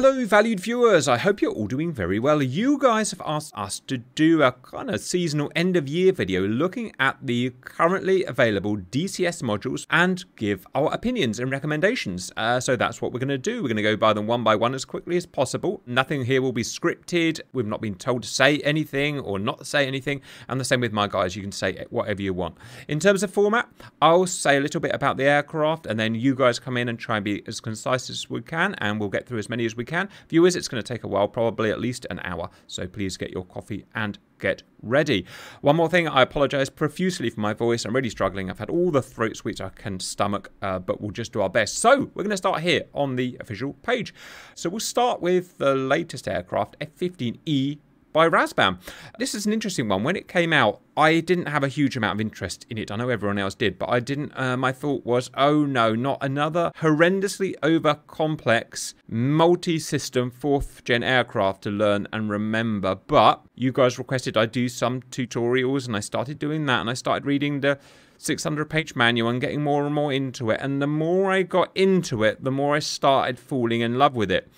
Hello, valued viewers. I hope you're all doing very well. You guys have asked us to do a kind of seasonal end of year video looking at the currently available DCS modules and give our opinions and recommendations. Uh, so that's what we're going to do. We're going to go by them one by one as quickly as possible. Nothing here will be scripted. We've not been told to say anything or not say anything. And the same with my guys. You can say whatever you want. In terms of format, I'll say a little bit about the aircraft and then you guys come in and try and be as concise as we can and we'll get through as many as we can. Viewers, it's going to take a while, probably at least an hour. So please get your coffee and get ready. One more thing, I apologize profusely for my voice. I'm really struggling. I've had all the throat sweets I can stomach, uh, but we'll just do our best. So we're going to start here on the official page. So we'll start with the latest aircraft, F-15E by Razbam. This is an interesting one. When it came out, I didn't have a huge amount of interest in it. I know everyone else did, but I didn't. Uh, my thought was, oh no, not another horrendously over complex multi system fourth gen aircraft to learn and remember. But you guys requested I do some tutorials, and I started doing that, and I started reading the 600 page manual and getting more and more into it. And the more I got into it, the more I started falling in love with it.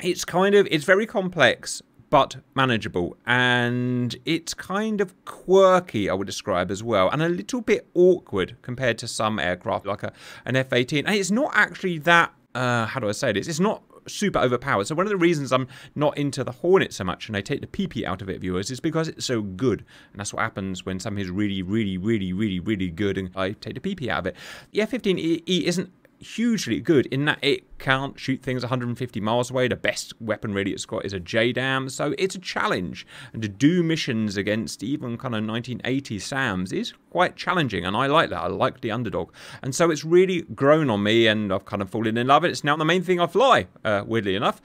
It's kind of, it's very complex, but manageable. And it's kind of quirky, I would describe as well, and a little bit awkward compared to some aircraft like a, an F 18. And it's not actually that, uh, how do I say this? It's not super overpowered. So one of the reasons I'm not into the Hornet so much and I take the PP out of it, viewers, is because it's so good. And that's what happens when something is really, really, really, really, really good and I take the PP out of it. The F-15E isn't hugely good in that it can't shoot things 150 miles away. The best weapon really it's got is a JDAM, so it's a challenge. And to do missions against even kind of 1980 SAMs is quite challenging, and I like that. I like the underdog. And so it's really grown on me, and I've kind of fallen in love with it. It's now the main thing I fly, uh, weirdly enough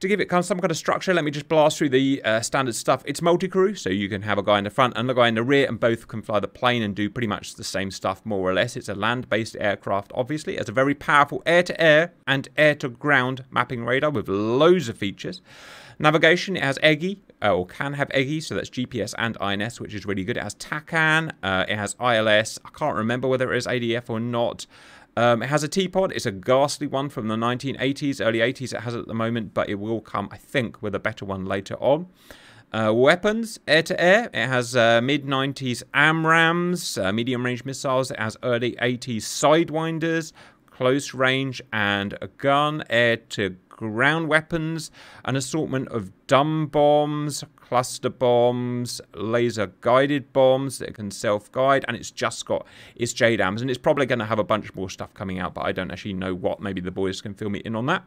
to give it some kind of structure, let me just blast through the uh, standard stuff. It's multi-crew, so you can have a guy in the front and a guy in the rear, and both can fly the plane and do pretty much the same stuff, more or less. It's a land-based aircraft, obviously. It's a very powerful air-to-air -air and air-to-ground mapping radar with loads of features. Navigation, it has EGI, uh, or can have EGI, so that's GPS and INS, which is really good. It has TACAN, uh, it has ILS. I can't remember whether it is ADF or not. Um, it has a T-pod. It's a ghastly one from the 1980s, early 80s it has it at the moment, but it will come, I think, with a better one later on. Uh, weapons, air-to-air. It has uh, mid-90s AMRAAMs, uh, medium-range missiles. It has early 80s Sidewinders, close range, and a gun, air to. Air-to-ground weapons, an assortment of dumb bombs, cluster bombs, laser guided bombs that can self guide, and it's just got its JDAMs, and it's probably going to have a bunch more stuff coming out, but I don't actually know what. Maybe the boys can fill me in on that.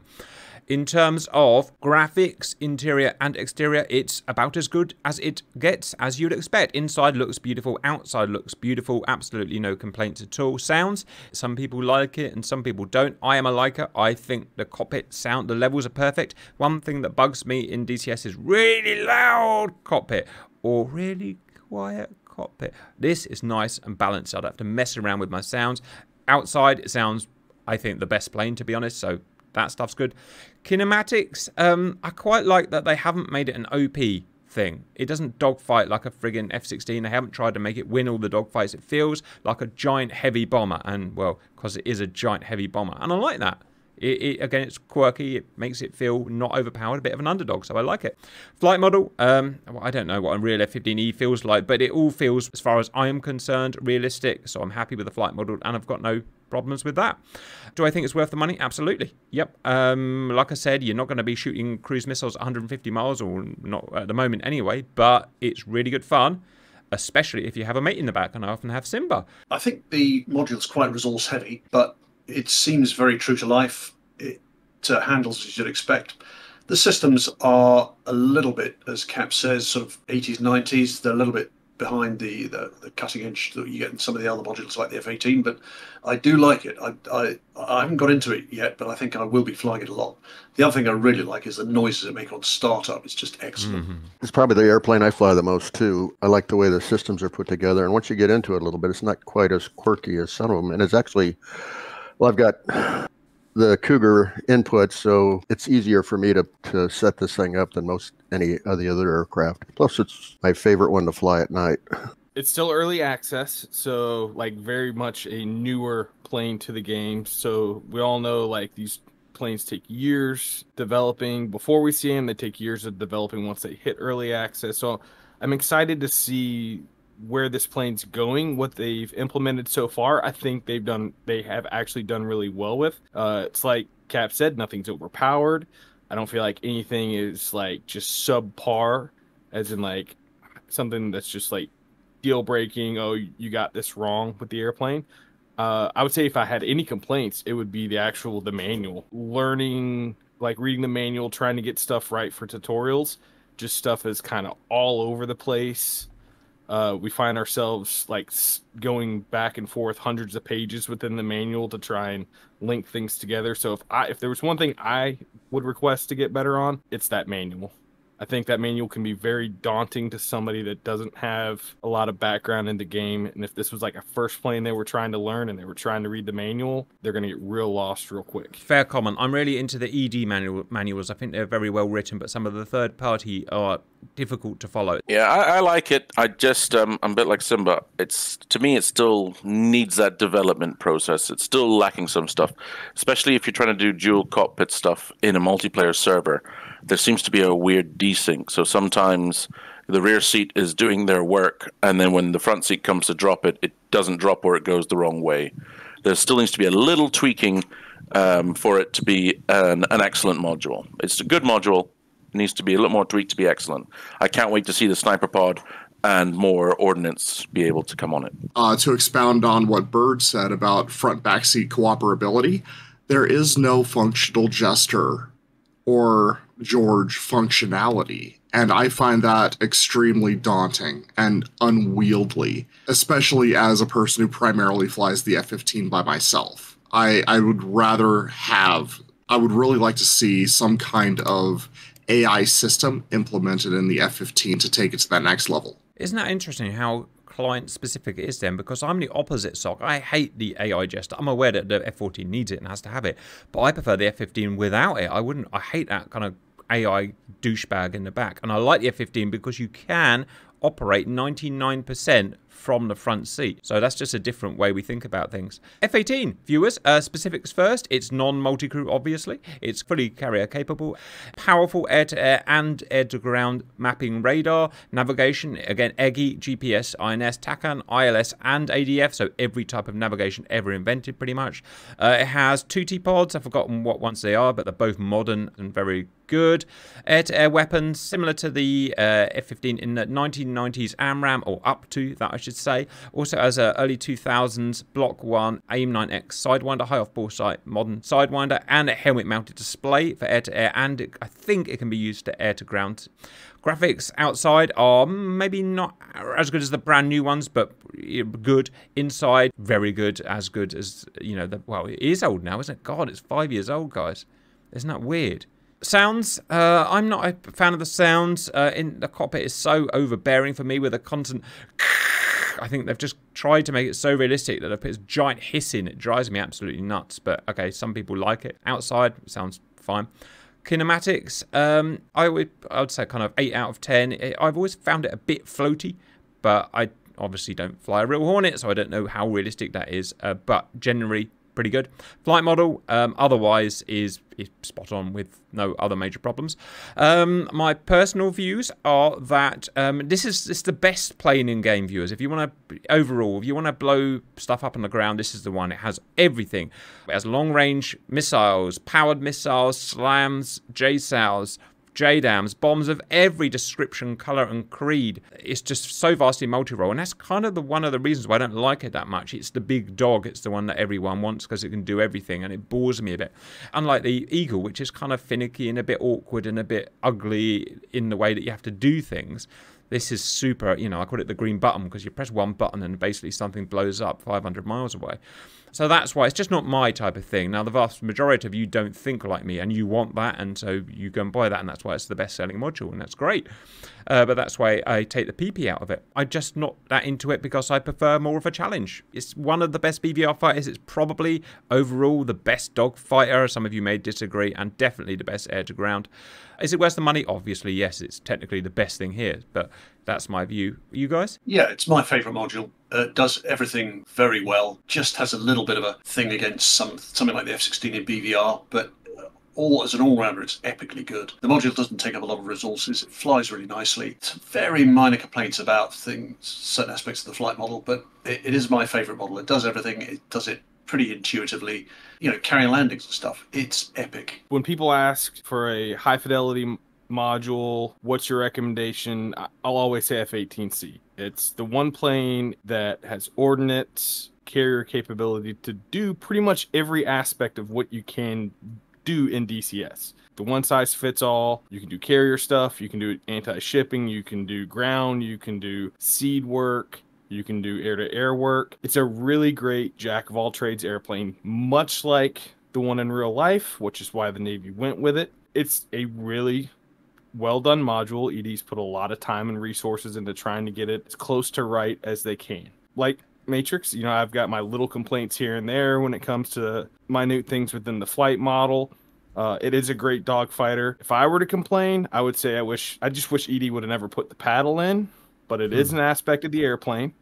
In terms of graphics, interior and exterior, it's about as good as it gets, as you'd expect. Inside looks beautiful, outside looks beautiful, absolutely no complaints at all. Sounds, some people like it and some people don't. I am a liker. I think the cockpit sound, the levels are perfect. One thing that bugs me in DCS is really loud cockpit or really quiet cockpit. This is nice and balanced. I don't have to mess around with my sounds. Outside, it sounds, I think, the best plane, to be honest, so that stuff's good. Kinematics, um, I quite like that they haven't made it an OP thing. It doesn't dogfight like a friggin' F-16. They haven't tried to make it win all the dogfights. It feels like a giant heavy bomber, and well, because it is a giant heavy bomber, and I like that. It, it, again, it's quirky. It makes it feel not overpowered, a bit of an underdog, so I like it. Flight model, um, well, I don't know what a real F-15E feels like, but it all feels, as far as I am concerned, realistic, so I'm happy with the flight model, and I've got no problems with that. Do I think it's worth the money? Absolutely. Yep. Um, like I said, you're not going to be shooting cruise missiles 150 miles, or not at the moment anyway, but it's really good fun especially if you have a mate in the back, and I often have Simba. I think the module's quite resource heavy, but it seems very true to life. It uh, handles as you'd expect. The systems are a little bit, as Cap says, sort of 80s, 90s. They're a little bit behind the, the, the, cutting edge that you get in some of the other modules like the F-18, but I do like it. I, I, I haven't got into it yet, but I think I will be flying it a lot. The other thing I really like is the noises it makes on startup. It's just excellent. Mm-hmm. It's probably the airplane I fly the most too. I like the way the systems are put together, and once you get into it a little bit, it's not quite as quirky as some of them, and it's actually, well, I've got the Cougar input, so it's easier for me to, to set this thing up than most any of the other aircraft. Plus, it's my favorite one to fly at night. It's still early access, so like very much a newer plane to the game. So we all know like these planes take years developing before we see them. They take years of developing once they hit early access. So I'm excited to see where this plane's going, what they've implemented so far. I think they've done, they have actually done really well with. Uh, it's like Cap said, nothing's overpowered. I don't feel like anything is like just subpar, as in like something that's just like deal breaking. Oh, you got this wrong with the airplane. Uh, I would say if I had any complaints, it would be the actual the manual. Learning, like reading the manual, trying to get stuff right for tutorials. Just stuff is kind of all over the place. Uh, we find ourselves like going back and forth hundreds of pages within the manual to try and link things together. So if I if there was one thing I would request to get better on, it's that manual. I think that manual can be very daunting to somebody that doesn't have a lot of background in the game. And if this was like a first plane they were trying to learn and they were trying to read the manual, they're going to get real lost real quick. Fair comment. I'm really into the ED manual, manuals. I think they're very well written, but some of the third party are difficult to follow. Yeah, I, I like it. I just um, I'm a bit like Simba. It's to me, it still needs that development process. It's still lacking some stuff, especially if you're trying to do dual cockpit stuff in a multiplayer server there seems to be a weird desync. So sometimes the rear seat is doing their work, and then when the front seat comes to drop it, it doesn't drop or it goes the wrong way. There still needs to be a little tweaking um, for it to be an, an excellent module. It's a good module. It needs to be a little more tweaked to be excellent. I can't wait to see the sniper pod and more ordnance be able to come on it. Uh, to expound on what Bird said about front backseat cooperability, there is no functional gesture or George functionality. And I find that extremely daunting and unwieldy, especially as a person who primarily flies the F 15 by myself. I, I would rather have, I would really like to see some kind of AI system implemented in the F 15 to take it to that next level. Isn't that interesting how client specific it is then because I'm the opposite sock. I hate the AI jester. I'm aware that the F14 needs it and has to have it, but I prefer the F15 without it. I wouldn't, I hate that kind of AI douchebag in the back. And I like the F15 because you can operate 99% from the front seat. So that's just a different way we think about things. F-18, viewers, uh, specifics first. It's non-multi-crew, obviously. It's fully carrier capable. Powerful air-to-air and air-to-ground mapping radar. Navigation, again, EGI, GPS, INS, TACAN, ILS, and ADF. So every type of navigation ever invented, pretty much. Uh, it has two T-pods. I've forgotten what ones they are, but they're both modern and very good. Air-to-air weapons, similar to the uh, F-15 in the 1990s AMRAAM, or up to that, I should say. Also has a early 2000s Block 1 AIM-9X Sidewinder, high off-bore sight modern Sidewinder, and a helmet-mounted display for air-to-air, and it, I think it can be used to air-to-ground. Graphics outside are maybe not as good as the brand new ones, but good. Inside, very good, as good as, you know, the, well, it is old now, isn't it? God, it's five years old, guys. Isn't that weird? Sounds. Uh, I'm not a fan of the sounds. Uh, in the cockpit is so overbearing for me with a constant. I think they've just tried to make it so realistic that they've put this giant hiss in. It drives me absolutely nuts. But okay, some people like it. Outside, it sounds fine. Kinematics, um, I would I would say kind of eight out of ten. I've always found it a bit floaty, but I obviously don't fly a real Hornet, so I don't know how realistic that is. Uh, but generally, pretty good. Flight model, um, otherwise, is, is spot on with no other major problems. Um, my personal views are that um, this is this is the best plane in game viewers. If you want to, overall, if you want to blow stuff up on the ground, this is the one. It has everything. It has long range missiles, powered missiles, slams, JSOWs, JDAMs, bombs of every description, color, and creed. It's just so vastly multi-role, and that's kind of the one of the reasons why I don't like it that much. It's the big dog. It's the one that everyone wants because it can do everything, and it bores me a bit. Unlike the Eagle, which is kind of finicky and a bit awkward and a bit ugly in the way that you have to do things. This is super, you know, I call it the green button because you press one button and basically something blows up 500 miles away. So that's why it's just not my type of thing. Now, the vast majority of you don't think like me and you want that, and so you go and buy that, and that's why it's the best selling module, and that's great. Uh, but that's why I take the PP out of it. I'm just not that into it because I prefer more of a challenge. It's one of the best BVR fighters. It's probably overall the best dog fighter. Some of you may disagree, and definitely the best air to ground. Is it worth the money? Obviously, yes. It's technically the best thing here, but that's my view. You guys? Yeah, it's my favourite module. Uh, does everything very well. Just has a little bit of a thing against some something like the F16 in BVR, but all as an all-rounder, it's epically good. The module doesn't take up a lot of resources. It flies really nicely. Some very minor complaints about things, certain aspects of the flight model, but it, it is my favorite model. It does everything. It does it pretty intuitively. You know, carrying landings and stuff. It's epic. When people ask for a high fidelity module, what's your recommendation? I'll always say F-18C. It's the one plane that has ordnance carrier capability to do pretty much every aspect of what you can do in DCS. The one size fits all. You can do carrier stuff, you can do anti shipping, you can do ground, you can do SEAD work, you can do air to air work. It's a really great jack of all trades airplane, much like the one in real life, which is why the Navy went with it. It's a really well done module. ED's put a lot of time and resources into trying to get it as close to right as they can. Like Matrix, you know, I've got my little complaints here and there when it comes to minute things within the flight model. Uh, it is a great dogfighter. If I were to complain, I would say I wish I just wish ED would have never put the paddle in, but it is hmm. an aspect of the airplane,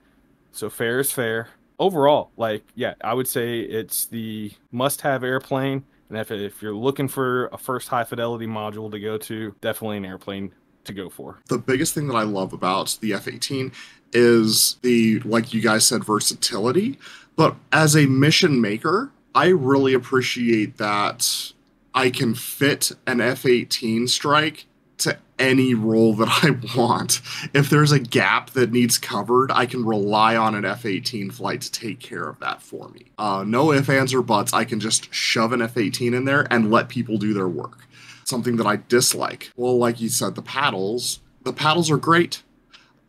so fair is fair. Overall, like yeah, I would say it's the must-have airplane. And if, if you're looking for a first high fidelity module to go to, definitely an airplane to go for. The biggest thing that I love about the F 18 is the, like you guys said, versatility. But as a mission maker, I really appreciate that I can fit an F 18 strike to any role that I want. If there's a gap that needs covered, I can rely on an F 18 flight to take care of that for me. Uh, no ifs, ands, or buts. I can just shove an F 18 in there and let people do their work. Something that I dislike. Well, like you said, the paddles. The paddles are great.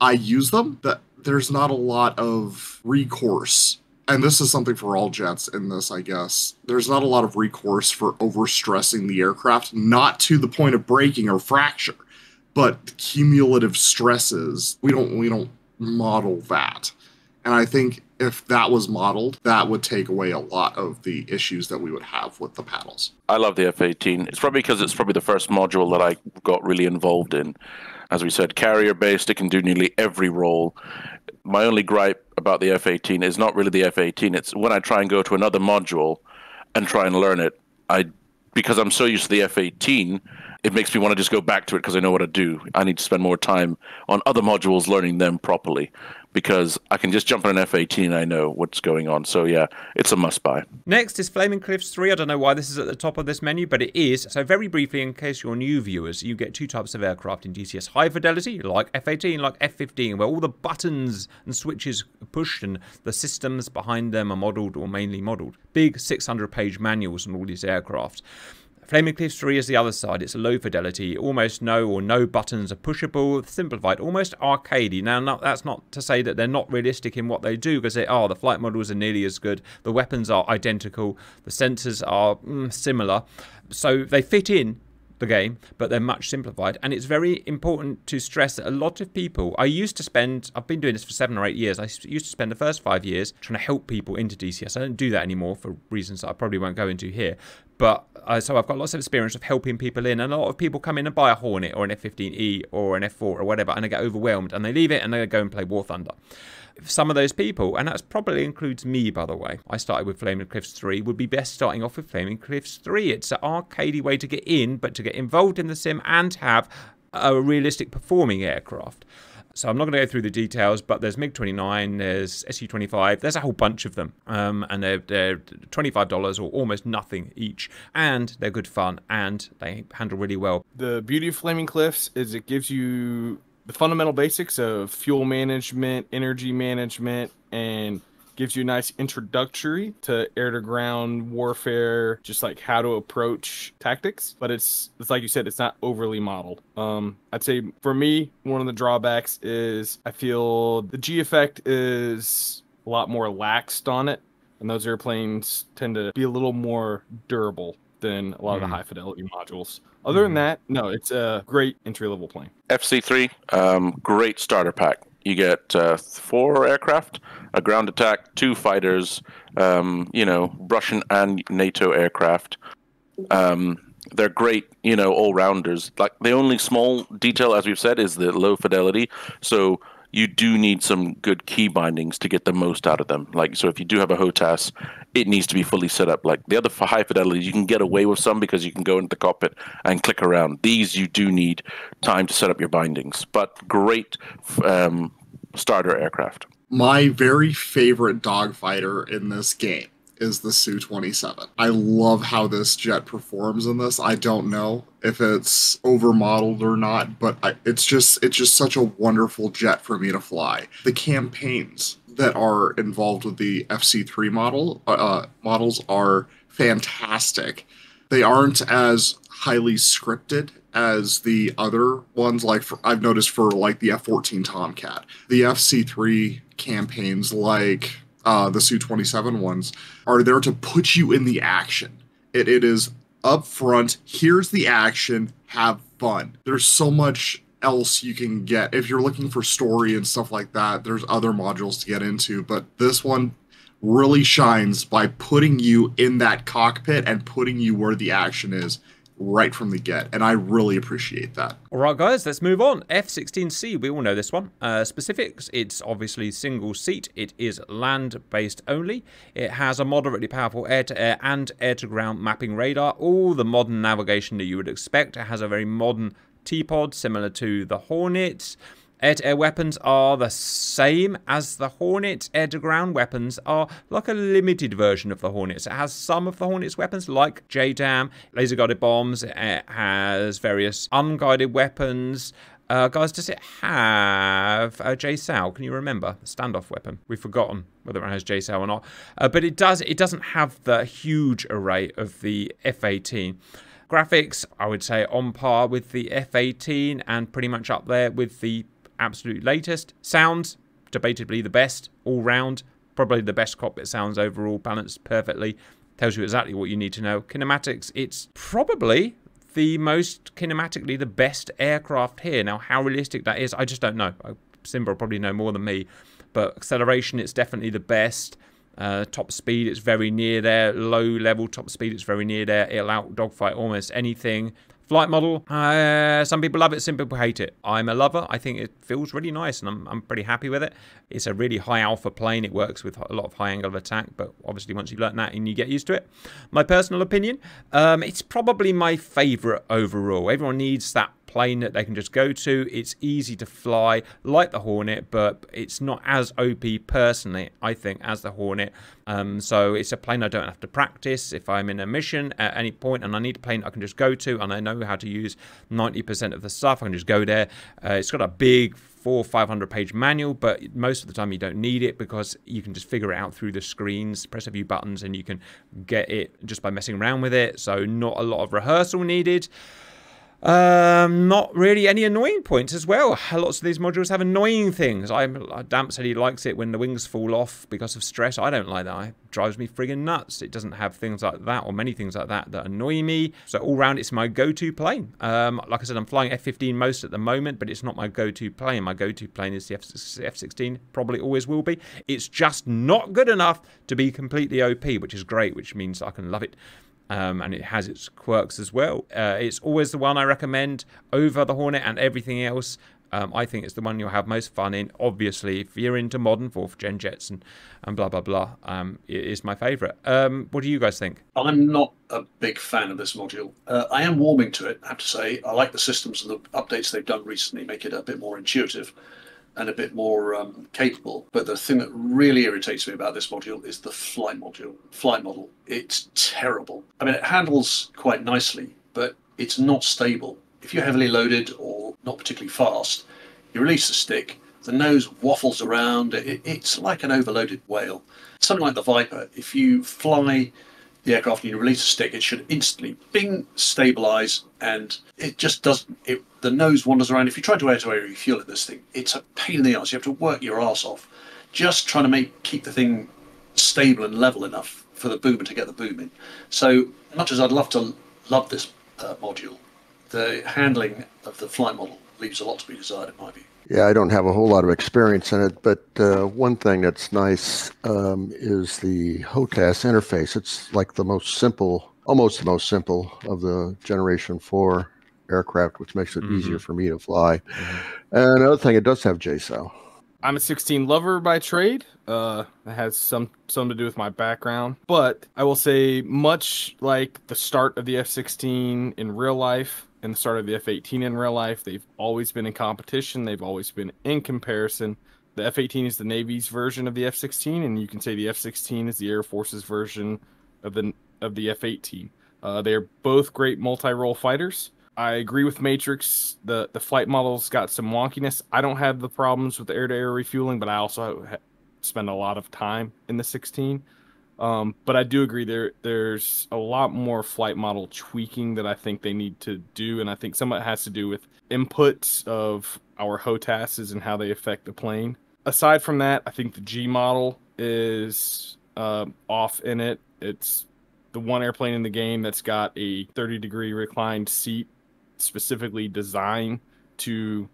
I use them, but there's not a lot of recourse. And this is something for all jets in this, I guess. There's not a lot of recourse for overstressing the aircraft, not to the point of breaking or fracture, but cumulative stresses. We don't we don't model that. And I think if that was modeled, that would take away a lot of the issues that we would have with the paddles. I love the F 18. It's probably because it's probably the first module that I got really involved in as we said, carrier based. It can do nearly every role. My only gripe about the F-18 is not really the F-18. It's when I try and go to another module and try and learn it. I because I'm so used to the F-18, it makes me want to just go back to it because I know what to do. I need to spend more time on other modules learning them properly because I can just jump on an F-18 and I know what's going on. So yeah, it's a must buy. Next is Flaming Cliffs 3. I don't know why this is at the top of this menu, but it is. So very briefly, in case you're new viewers, you get two types of aircraft in DCS. High fidelity, like F-18, like F-15, where all the buttons and switches are pushed and the systems behind them are modelled or mainly modelled. Big 600-page manuals on all these aircraft. Flaming Cliffs 3 is the other side. It's a low fidelity, almost no or no buttons are pushable, simplified, almost arcadey. Now, not, that's not to say that they're not realistic in what they do, because they are. The flight models are nearly as good. The weapons are identical. The sensors are mm, similar. So they fit in the game, but they're much simplified. And it's very important to stress that a lot of people, I used to spend, I've been doing this for seven or eight years. I used to spend the first five years trying to help people into DCS. I don't do that anymore for reasons that I probably won't go into here. But uh, so I've got lots of experience of helping people in, and a lot of people come in and buy a Hornet or an F15E or an F4 or whatever, and they get overwhelmed and they leave it and they go and play War Thunder some of those people, and that probably includes me, by the way. I started with Flaming Cliffs 3, would be best starting off with Flaming Cliffs 3. It's an arcadey way to get in, but to get involved in the sim and have a realistic performing aircraft. So I'm not going to go through the details, but there's MiG-29, there's Su-25, there's a whole bunch of them, um, and they're, they're $25 or almost nothing each, and they're good fun, and they handle really well. The beauty of Flaming Cliffs is it gives you the fundamental basics of fuel management, energy management, and gives you a nice introductory to air to ground warfare, just like how to approach tactics. But it's it's like you said, it's not overly modeled. Um, I'd say for me, one of the drawbacks is I feel the G effect is a lot more laxed on it, and those airplanes tend to be a little more durable than a lot mm. of the hmm. high fidelity modules. Other than mm-hmm. that, no, it's a great entry level plane. FC3, um, great starter pack. You get uh, four aircraft, a ground attack, two fighters, um, you know, Russian and NATO aircraft. Um, they're great, you know, all rounders. Like the only small detail, as we've said, is the low fidelity. So you do need some good key bindings to get the most out of them. Like so, if you do have a HOTAS, it needs to be fully set up. Like the other high fidelity, you can get away with some because you can go into the cockpit and click around. These you do need time to set up your bindings, but great um, starter aircraft. My very favorite dogfighter in this game is the Su 27. I love how this jet performs in this. I don't know if it's overmodeled or not, but I, it's just it's just such a wonderful jet for me to fly. The campaigns that are involved with the FC3 model uh, models are fantastic. They aren't as highly scripted as the other ones. Like for, I've noticed for like the F14 Tomcat, the FC3 campaigns, like uh, the Su 27 ones, are there to put you in the action. It, it is up front. Here's the action. Have fun. There's so much else you can get if you're looking for story and stuff like that. There's other modules to get into, but this one really shines by putting you in that cockpit and putting you where the action is right from the get, and I really appreciate that. All right, guys, let's move on. F-16C, we all know this one. Uh, specifics, it's obviously single seat. It is land-based only. It has a moderately powerful air-to-air and air-to-ground mapping radar. All the modern navigation that you would expect. It has a very modern T-pod, similar to the Hornet. Air-to-air weapons are the same as the Hornet. Air-to-ground weapons are like a limited version of the Hornets. It has some of the Hornet's weapons, like JDAM, laser-guided bombs. It has various unguided weapons. Uh, guys, does it have a JSOW? Can you remember the standoff weapon? We've forgotten whether it has JSOW or not. Uh, but it does. It doesn't have the huge array of the F-18. Graphics, I would say, on par with the F-18 and pretty much up there with the absolute latest. Sounds, debatably the best all round. Probably the best cockpit sounds overall, balanced perfectly. Tells you exactly what you need to know. Kinematics, it's probably the most kinematically the best aircraft here. Now, how realistic that is, I just don't know. Simba will probably know more than me. But acceleration, it's definitely the best. Uh, top speed, it's very near there. Low level top speed, it's very near there. It'll out dogfight almost anything. Flight model, uh, some people love it, some people hate it. I'm a lover. I think it feels really nice and I'm, I'm pretty happy with it. It's a really high alpha plane. It works with a lot of high angle of attack, but obviously once you learn that and you get used to it. My personal opinion, um, it's probably my favorite overall. Everyone needs that plane that they can just go to. It's easy to fly like the Hornet, but it's not as OP personally, I think, as the Hornet. Um, so it's a plane I don't have to practice. If I'm in a mission at any point and I need a plane I can just go to and I know how to use 90% of the stuff, I can just go there. Uh, it's got a big four 500 page manual but most of the time you don't need it because you can just figure it out through the screens press a few buttons and you can get it just by messing around with it so not a lot of rehearsal needed um, not really any annoying points as well. Lots of these modules have annoying things. I, Damp said he likes it when the wings fall off because of stress. I don't like that. It drives me friggin' nuts. It doesn't have things like that or many things like that that annoy me. So all round, it's my go-to plane. Um, like I said, I'm flying F-15 most at the moment, but it's not my go-to plane. My go-to plane is the F-16. Probably always will be. It's just not good enough to be completely OP, which is great, which means I can love it um, and it has its quirks as well. Uh, it's always the one I recommend over the Hornet and everything else. Um, I think it's the one you'll have most fun in. Obviously, if you're into modern fourth gen jets and, and blah blah blah, um, it is my favourite. Um, what do you guys think? I'm not a big fan of this module. Uh, I am warming to it. I have to say, I like the systems and the updates they've done recently, make it a bit more intuitive and a bit more um, capable. But the thing that really irritates me about this module is the flight module, flight model. It's terrible. I mean, it handles quite nicely, but it's not stable. If you're heavily loaded or not particularly fast, you release the stick, the nose waffles around. It, it's like an overloaded whale. Something like the Viper, if you fly the aircraft and you release a stick, it should instantly bing stabilize, and it just doesn't. It, the nose wanders around. If you try to air to air refuel at this thing, it's a pain in the ass. You have to work your ass off just trying to make keep the thing stable and level enough for the boomer to get the boom in. So much as I'd love to love this uh, module, the handling of the flight model leaves a lot to be desired in my view. Yeah, I don't have a whole lot of experience in it, but uh, one thing that's nice um, is the HOTAS interface. It's like the most simple, almost the most simple of the Generation 4 aircraft, which makes it mm-hmm. easier for me to fly. Mm-hmm. And another thing, it does have JSOW. I'm a 16 lover by trade. Uh, that has some some to do with my background, but I will say, much like the start of the F16 in real life and the start of the F18 in real life, they've always been in competition. They've always been in comparison. The F18 is the Navy's version of the F16, and you can say the F16 is the Air Force's version of the of the F18. Uh, they are both great multi-role fighters. I agree with Matrix. The the flight models got some wonkiness. I don't have the problems with air-to-air refueling, but I also ha- spend a lot of time in the 16. Um, but I do agree there there's a lot more flight model tweaking that I think they need to do, and I think some of it has to do with inputs of our HOTASs and how they affect the plane. Aside from that, I think the G model is uh, off in it. It's the one airplane in the game that's got a 30 degree reclined seat specifically designed to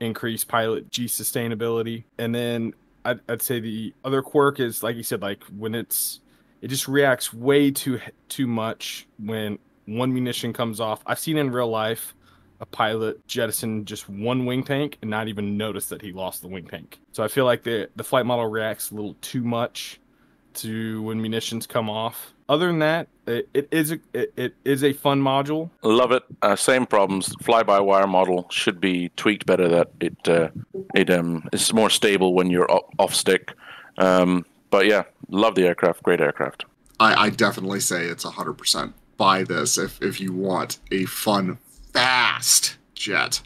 increase pilot G sustainability. And then I'd, I'd say the other quirk is like you said, like when it's it just reacts way too too much when one munition comes off. I've seen in real life a pilot jettison just one wing tank and not even notice that he lost the wing tank. So I feel like the the flight model reacts a little too much to when munitions come off. Other than that, it, it is a it, it is a fun module. Love it. Uh, same problems. Fly-by-wire model should be tweaked better. That it uh, it um is more stable when you're off, off stick. Um, but yeah, love the aircraft. Great aircraft. I, I definitely say it's 100% buy this if, if you want a fun, fast jet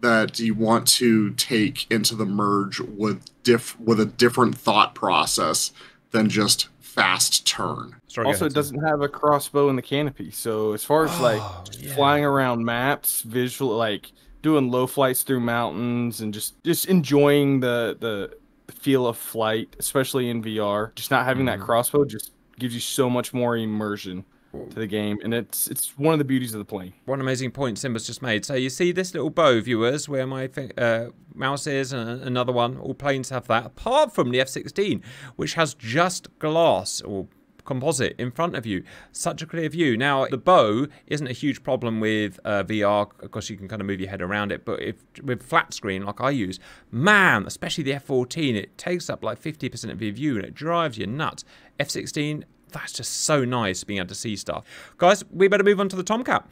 that you want to take into the merge with diff with a different thought process than just fast turn. Sorry, also, it doesn't have a crossbow in the canopy. So as far as like Oh, yeah. flying around maps, visual like doing low flights through mountains and just just enjoying the the feel of flight, especially in VR. Just not having Mm-hmm. that crossbow just gives you so much more immersion to the game, and it's it's one of the beauties of the plane. One amazing point Simba's just made. So you see this little bow, viewers, where my uh, mouse is, and another one. All planes have that, apart from the F-16, which has just glass or composite in front of you. Such a clear view. Now, the bow isn't a huge problem with uh, VR, course, you can kind of move your head around it. But if with flat screen, like I use, man, especially the F-14, it takes up like 50% of your view, and it drives you nuts. F-16, that's just so nice being able to see stuff. Guys, we better move on to the Tomcat.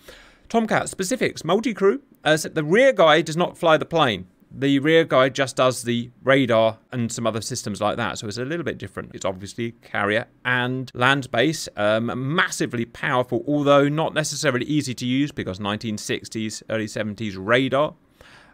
Tomcat specifics, multi-crew. Uh, so the rear guy does not fly the plane. The rear guy just does the radar and some other systems like that. So it's a little bit different. It's obviously carrier and land base. Um, massively powerful, although not necessarily easy to use because 1960s, early 70s radar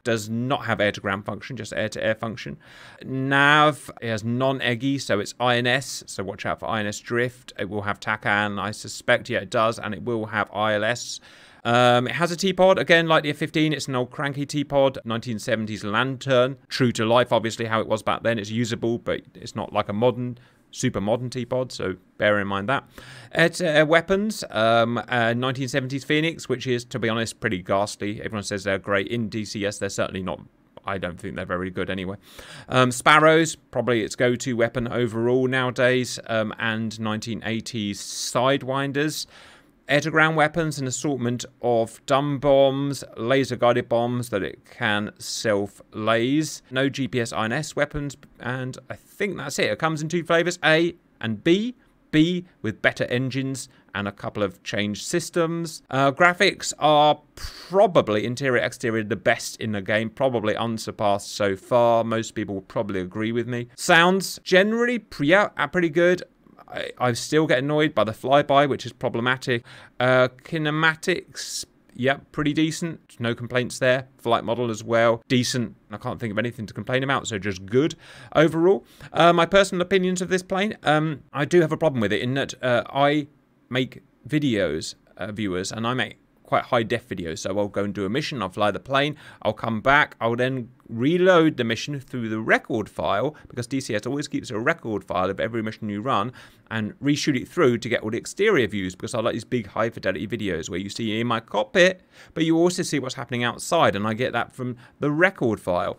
does not have air to ground function, just air to air function. Nav it has non EGI, so it's INS, so watch out for INS drift. It will have TACAN, I suspect, yeah, it does, and it will have ILS. Um, it has a T-pod. again, like the F-15, it's an old cranky T-pod, 1970s LANTIRN, true to life, obviously, how it was back then. It's usable, but it's not like a modern super modern T-pod, so bear in mind that. It's uh, weapons, um, uh, 1970s Phoenix, which is, to be honest, pretty ghastly. Everyone says they're great in DCS. They're certainly not. I don't think they're very good anyway. Um, Sparrows, probably its go-to weapon overall nowadays, um, and 1980s Sidewinders. Air-to-ground weapons, an assortment of dumb bombs, laser-guided bombs that it can self-laze. No GPS INS weapons, and I think that's it. It comes in two flavors, A and B. B with better engines and a couple of changed systems. Uh, graphics are probably interior exterior the best in the game, probably unsurpassed so far. Most people will probably agree with me. Sounds generally yeah, are pretty good. I, I still get annoyed by the flyby, which is problematic. Uh, kinematics, yeah, pretty decent. No complaints there. Flight model as well, decent. I can't think of anything to complain about, so just good overall. Uh, my personal opinions of this plane, um, I do have a problem with it in that uh, I make videos, uh, viewers, and I make quite high def videos. So I'll go and do a mission, I'll fly the plane, I'll come back, I'll then reload the mission through the record file because DCS always keeps a record file of every mission you run and reshoot it through to get all the exterior views because I like these big high fidelity videos where you see in my cockpit, but you also see what's happening outside, and I get that from the record file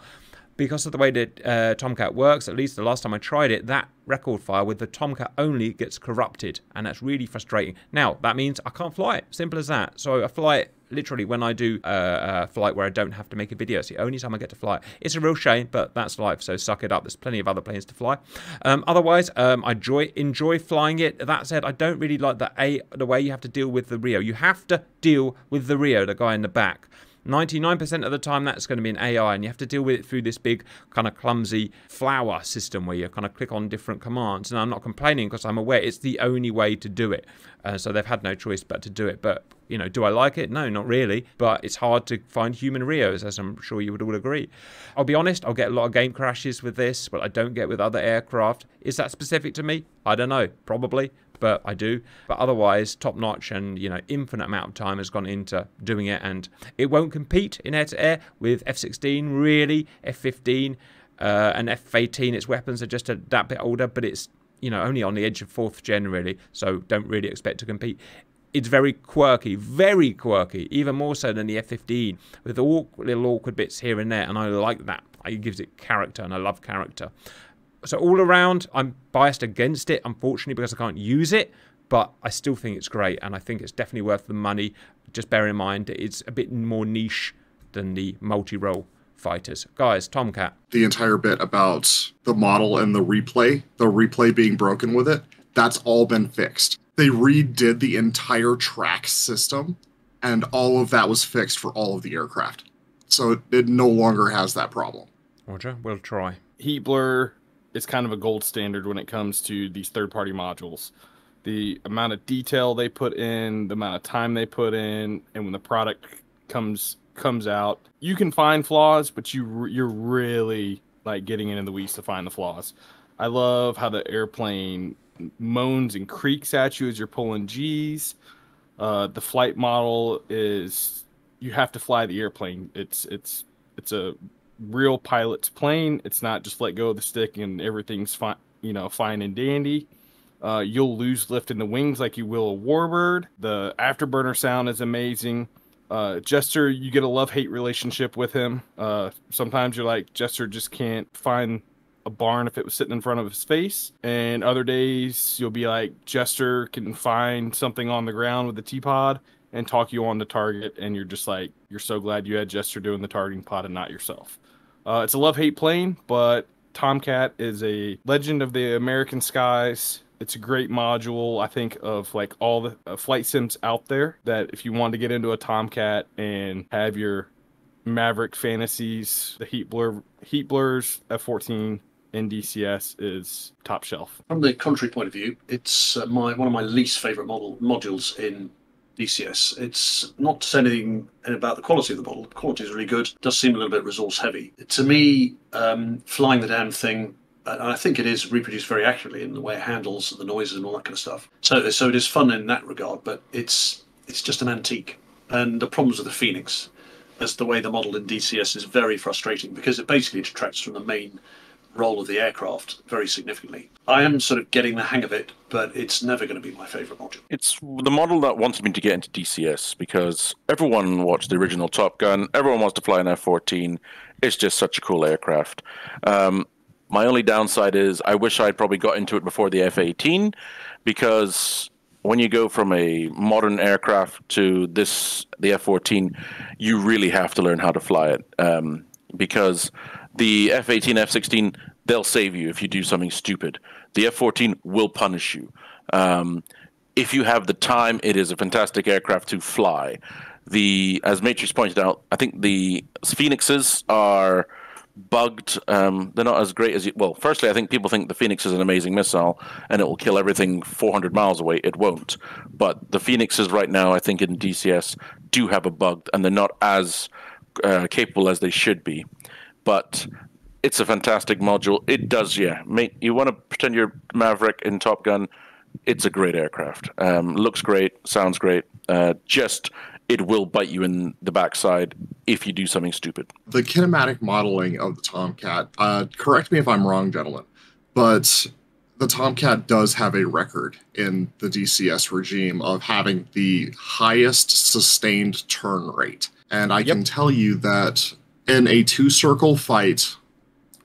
because of the way that uh, Tomcat works, at least the last time I tried it, that record file with the Tomcat only gets corrupted, and that's really frustrating. Now, that means I can't fly it, simple as that. So I fly it literally when I do uh, a flight where I don't have to make a video. It's the only time I get to fly. it, It's a real shame, but that's life. So suck it up. There's plenty of other planes to fly. Um, otherwise, um, I enjoy enjoy flying it. That said, I don't really like the a the way you have to deal with the RIO. You have to deal with the RIO, the guy in the back. 99% of the time that's going to be an AI and you have to deal with it through this big kind of clumsy flower system where you kind of click on different commands. And I'm not complaining because I'm aware it's the only way to do it. Uh, so they've had no choice but to do it. But you know do I like it? No not really. But it's hard to find human RIOs as I'm sure you would all agree. I'll be honest I'll get a lot of game crashes with this but I don't get with other aircraft. Is that specific to me? I don't know. Probably but I do. But otherwise, top notch and you know infinite amount of time has gone into doing it, and it won't compete in air to air with F16 really, F15 uh, and F18. Its weapons are just a that bit older, but it's you know only on the edge of fourth gen really, so don't really expect to compete. It's very quirky, very quirky, even more so than the F15, with all little awkward bits here and there, and I like that. It gives it character, and I love character. So all around, I'm biased against it, unfortunately, because I can't use it. But I still think it's great, and I think it's definitely worth the money. Just bear in mind, it's a bit more niche than the multi-role fighters. Guys, Tomcat. The entire bit about the model and the replay, the replay being broken with it, that's all been fixed. They redid the entire track system, and all of that was fixed for all of the aircraft. So it, it no longer has that problem. Roger, we'll try. Heat blur is kind of a gold standard when it comes to these third party modules. The amount of detail they put in, the amount of time they put in, and when the product comes comes out, you can find flaws, but you you're really like getting into the weeds to find the flaws. I love how the airplane moans and creaks at you as you're pulling G's. Uh, the flight model is you have to fly the airplane. It's it's it's a real pilot's plane. It's not just let go of the stick and everything's fine, you know, fine and dandy. Uh, you'll lose lift in the wings like you will a warbird. The afterburner sound is amazing. Uh, Jester, you get a love hate relationship with him. Uh, sometimes you're like, Jester just can't find a barn if it was sitting in front of his face. And other days you'll be like, Jester can find something on the ground with the T pod and talk you on the target. And you're just like, you're so glad you had Jester doing the targeting pod and not yourself. Uh, it's a love hate plane, but Tomcat is a legend of the American skies. It's a great module, I think, of like all the uh, flight sims out there. That if you want to get into a Tomcat and have your Maverick fantasies, the Heatblur, Heat Blurs F14 in DCS is top shelf. From the contrary point of view, it's uh, my one of my least favorite model modules in DCS. It's not to say anything about the quality of the model. The quality is really good. It does seem a little bit resource heavy. To me, um, flying the damn thing, and I think it is reproduced very accurately in the way it handles the noises and all that kind of stuff. So, so it is fun in that regard, but it's it's just an antique. And the problems with the Phoenix, as the way the model in DCS is very frustrating because it basically detracts from the main role of the aircraft very significantly. I am sort of getting the hang of it, but it's never going to be my favorite module. It's the model that wanted me to get into DCS because everyone watched the original Top Gun. Everyone wants to fly an F 14. It's just such a cool aircraft. Um, my only downside is I wish I'd probably got into it before the F 18 because when you go from a modern aircraft to this, the F 14, you really have to learn how to fly it. Um, because the F 18, F 16, they'll save you if you do something stupid. The F 14 will punish you. Um, if you have the time, it is a fantastic aircraft to fly. The as Matrix pointed out, I think the Phoenixes are bugged. Um, they're not as great as you. Well, firstly, I think people think the Phoenix is an amazing missile and it will kill everything 400 miles away. It won't. But the Phoenixes right now, I think in DCS, do have a bug and they're not as uh, capable as they should be but it's a fantastic module. It does, yeah. Make, you want to pretend you're Maverick in Top Gun. It's a great aircraft. Um, looks great, sounds great. Uh, just it will bite you in the backside if you do something stupid. The kinematic modeling of the Tomcat. Uh, correct me if I'm wrong, gentlemen, but the Tomcat does have a record in the DCS regime of having the highest sustained turn rate. And I yep. can tell you that in a two circle fight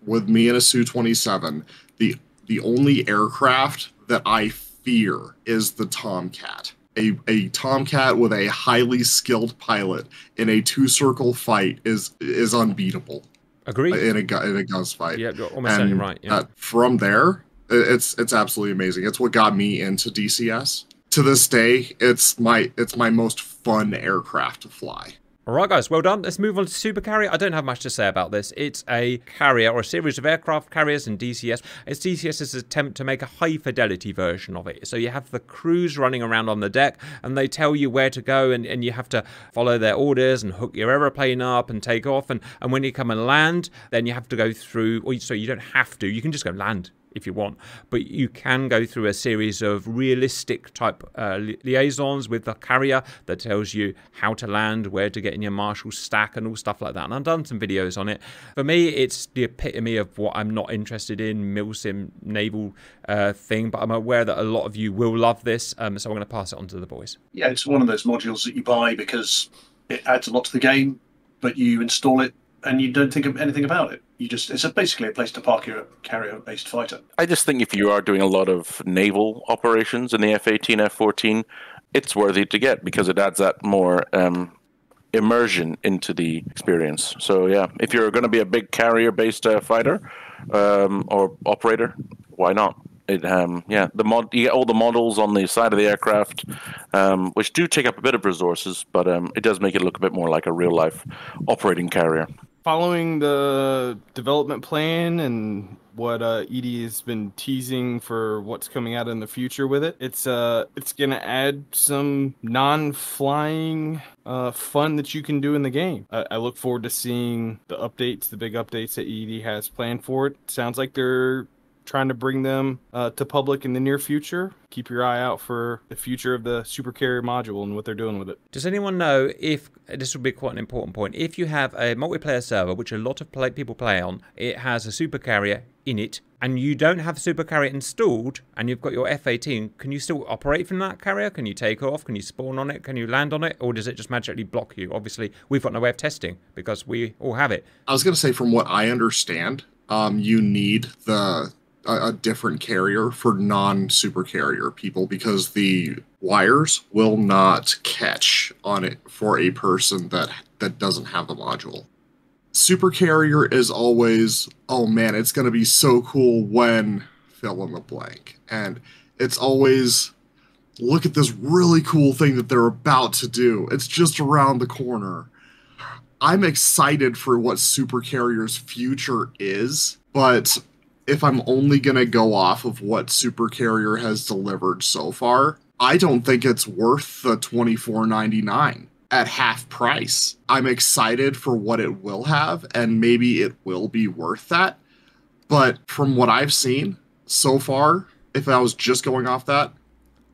with me and a Su 27, the the only aircraft that I fear is the Tomcat. a, a Tomcat with a highly skilled pilot in a two circle fight is is unbeatable Agree. in a in a guns fight. yeah, you're almost and right. Yeah. uh, from there, it's it's absolutely amazing. It's what got me into DCS. To this day, it's my it's my most fun aircraft to fly. All right, guys, well done. Let's move on to Super Carrier. I don't have much to say about this. It's a carrier or a series of aircraft carriers in DCS. It's DCS's attempt to make a high fidelity version of it. So you have the crews running around on the deck and they tell you where to go and, and you have to follow their orders and hook your aeroplane up and take off. And, and when you come and land, then you have to go through, or so you don't have to, you can just go land if you want. But you can go through a series of realistic type uh, li- liaisons with the carrier that tells you how to land, where to get in your Marshall stack, and all stuff like that. And I've done some videos on it. For me, it's the epitome of what I'm not interested in milsim naval uh, thing. But I'm aware that a lot of you will love this, um, so I'm going to pass it on to the boys. Yeah, it's one of those modules that you buy because it adds a lot to the game, but you install it and you don't think of anything about it. You just it's a, basically a place to park your carrier-based fighter. I just think if you are doing a lot of naval operations in the F 18, F 14, it's worthy to get because it adds that more um, immersion into the experience. So, yeah, if you're going to be a big carrier based uh, fighter um, or operator, why not? It, um, yeah, the mod, you get all the models on the side of the aircraft, um, which do take up a bit of resources, but um, it does make it look a bit more like a real life operating carrier. Following the development plan and what uh, ED has been teasing for what's coming out in the future with it, it's uh it's gonna add some non-flying uh, fun that you can do in the game. I, I look forward to seeing the updates, the big updates that ED has planned for it. Sounds like they're trying to bring them uh, to public in the near future. Keep your eye out for the future of the super carrier module and what they're doing with it. Does anyone know if this would be quite an important point? If you have a multiplayer server, which a lot of play, people play on, it has a super carrier in it, and you don't have the super carrier installed, and you've got your F-18, can you still operate from that carrier? Can you take off? Can you spawn on it? Can you land on it? Or does it just magically block you? Obviously, we've got no way of testing because we all have it. I was going to say, from what I understand, um, you need the a, a different carrier for non super carrier people because the wires will not catch on it for a person that that doesn't have the module. Super carrier is always, oh man, it's going to be so cool when fill in the blank, and it's always look at this really cool thing that they're about to do. It's just around the corner. I'm excited for what Super Carrier's future is, but if I'm only going to go off of what Super Carrier has delivered so far, I don't think it's worth the $24.99 at half price. I'm excited for what it will have, and maybe it will be worth that. But from what I've seen so far, if I was just going off that,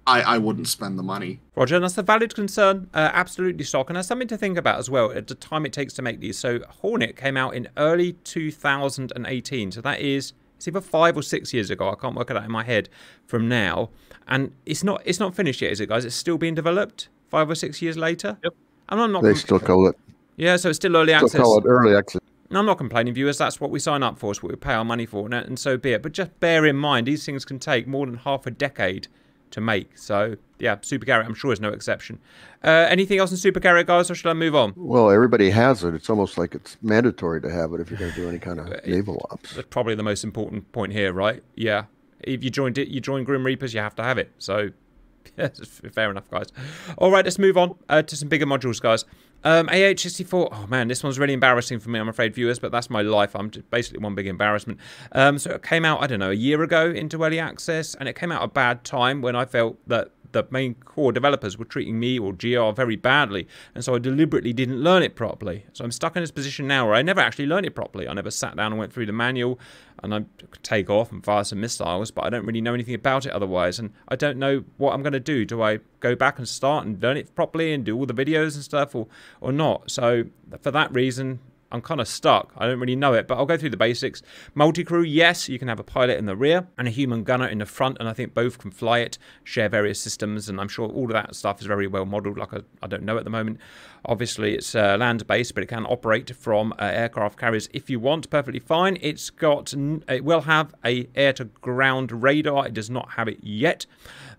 I, I wouldn't spend the money. Roger, that's a valid concern. Uh, absolutely stock. And that's something to think about as well at the time it takes to make these. So Hornet came out in early 2018. So that is it's either five or six years ago. I can't work it out in my head from now. And it's not it's not finished yet, is it, guys? It's still being developed five or six years later. Yep. And I'm not. They still call it yeah, so it's still early still access. call it early access. I'm not complaining, viewers. That's what we sign up for. It's what we pay our money for, and, and so be it. But just bear in mind, these things can take more than half a decade to make. So, yeah, Super Carrier, I'm sure, is no exception. Uh, anything else in Super Carrier, guys, or should I move on? Well, everybody has it. It's almost like it's mandatory to have it if you're going to do any kind of naval ops. That's probably the most important point here, right? Yeah. If you joined it, you join Grim Reapers, you have to have it. So, yeah, fair enough, guys. All right, let's move on uh, to some bigger modules, guys. Um, AH64. Oh man, this one's really embarrassing for me, I'm afraid, viewers. But that's my life. I'm basically one big embarrassment. Um, so it came out, I don't know, a year ago into early access, and it came out a bad time when I felt that the main core developers were treating me or GR very badly, and so I deliberately didn't learn it properly. So I'm stuck in this position now where I never actually learned it properly. I never sat down and went through the manual, and I could take off and fire some missiles, but I don't really know anything about it otherwise, and I don't know what I'm going to do. Do I go back and start and learn it properly and do all the videos and stuff, or or not? So for that reason, I'm kind of stuck. I don't really know it, but I'll go through the basics. Multi crew, yes, you can have a pilot in the rear and a human gunner in the front, and I think both can fly it, share various systems, and I'm sure all of that stuff is very well modeled. Like I, I don't know at the moment. Obviously, it's uh, land based, but it can operate from uh, aircraft carriers if you want. Perfectly fine. It's got, it will have a air to ground radar. It does not have it yet.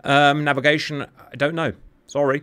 Um, navigation, I don't know. Sorry.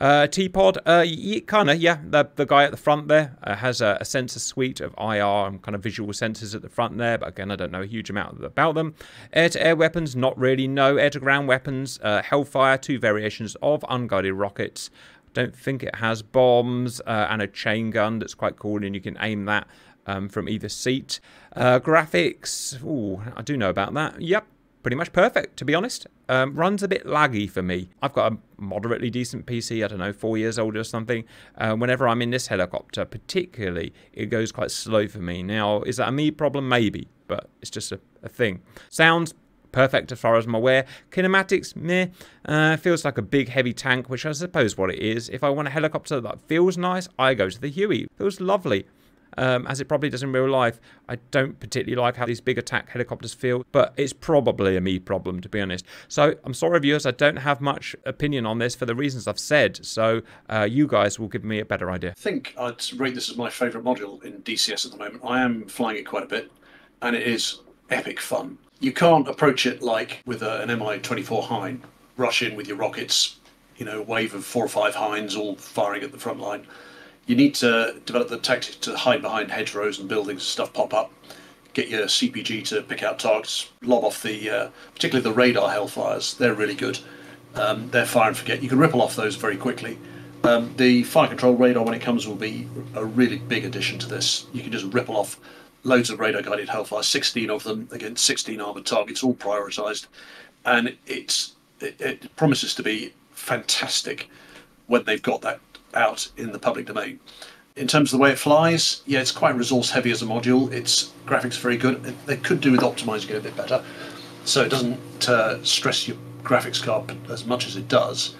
Uh, T-Pod, uh, kind of, yeah. The, the guy at the front there uh, has a, a, sensor suite of IR and kind of visual sensors at the front there, but again, I don't know a huge amount about them. Air-to-air weapons, not really, no. Air-to-ground weapons, uh, Hellfire, two variations of unguided rockets. Don't think it has bombs uh, and a chain gun that's quite cool, and you can aim that um, from either seat. Uh, graphics, ooh, I do know about that. Yep, pretty much perfect, to be honest. Um, runs a bit laggy for me. I've got a moderately decent PC, I don't know, four years old or something. Uh, whenever I'm in this helicopter, particularly, it goes quite slow for me. Now, is that a me problem? Maybe, but it's just a, a thing. Sounds perfect as far as I'm aware. Kinematics, meh. Uh, feels like a big heavy tank, which I suppose what it is. If I want a helicopter that feels nice, I go to the Huey. Feels lovely um, as it probably does in real life. I don't particularly like how these big attack helicopters feel, but it's probably a me problem, to be honest. So I'm sorry, viewers, I don't have much opinion on this for the reasons I've said, so uh, you guys will give me a better idea. I think I'd rate this as my favourite module in DCS at the moment. I am flying it quite a bit, and it is epic fun. You can't approach it like with a, an Mi-24 Hind, rush in with your rockets, you know, wave of four or five Hinds all firing at the front line you need to develop the tactic to hide behind hedgerows and buildings and stuff pop up. Get your CPG to pick out targets, lob off the, uh, particularly the radar hellfires. They're really good. Um, they're fire and forget. You can ripple off those very quickly. Um, the fire control radar, when it comes, will be a really big addition to this. You can just ripple off loads of radar guided hellfires, 16 of them against 16 armored targets, all prioritized, and it's it, it promises to be fantastic when they've got that out in the public domain. In terms of the way it flies, yeah, it's quite resource heavy as a module. Its graphics very good. They could do with optimizing it a bit better, so it doesn't uh, stress your graphics card as much as it does.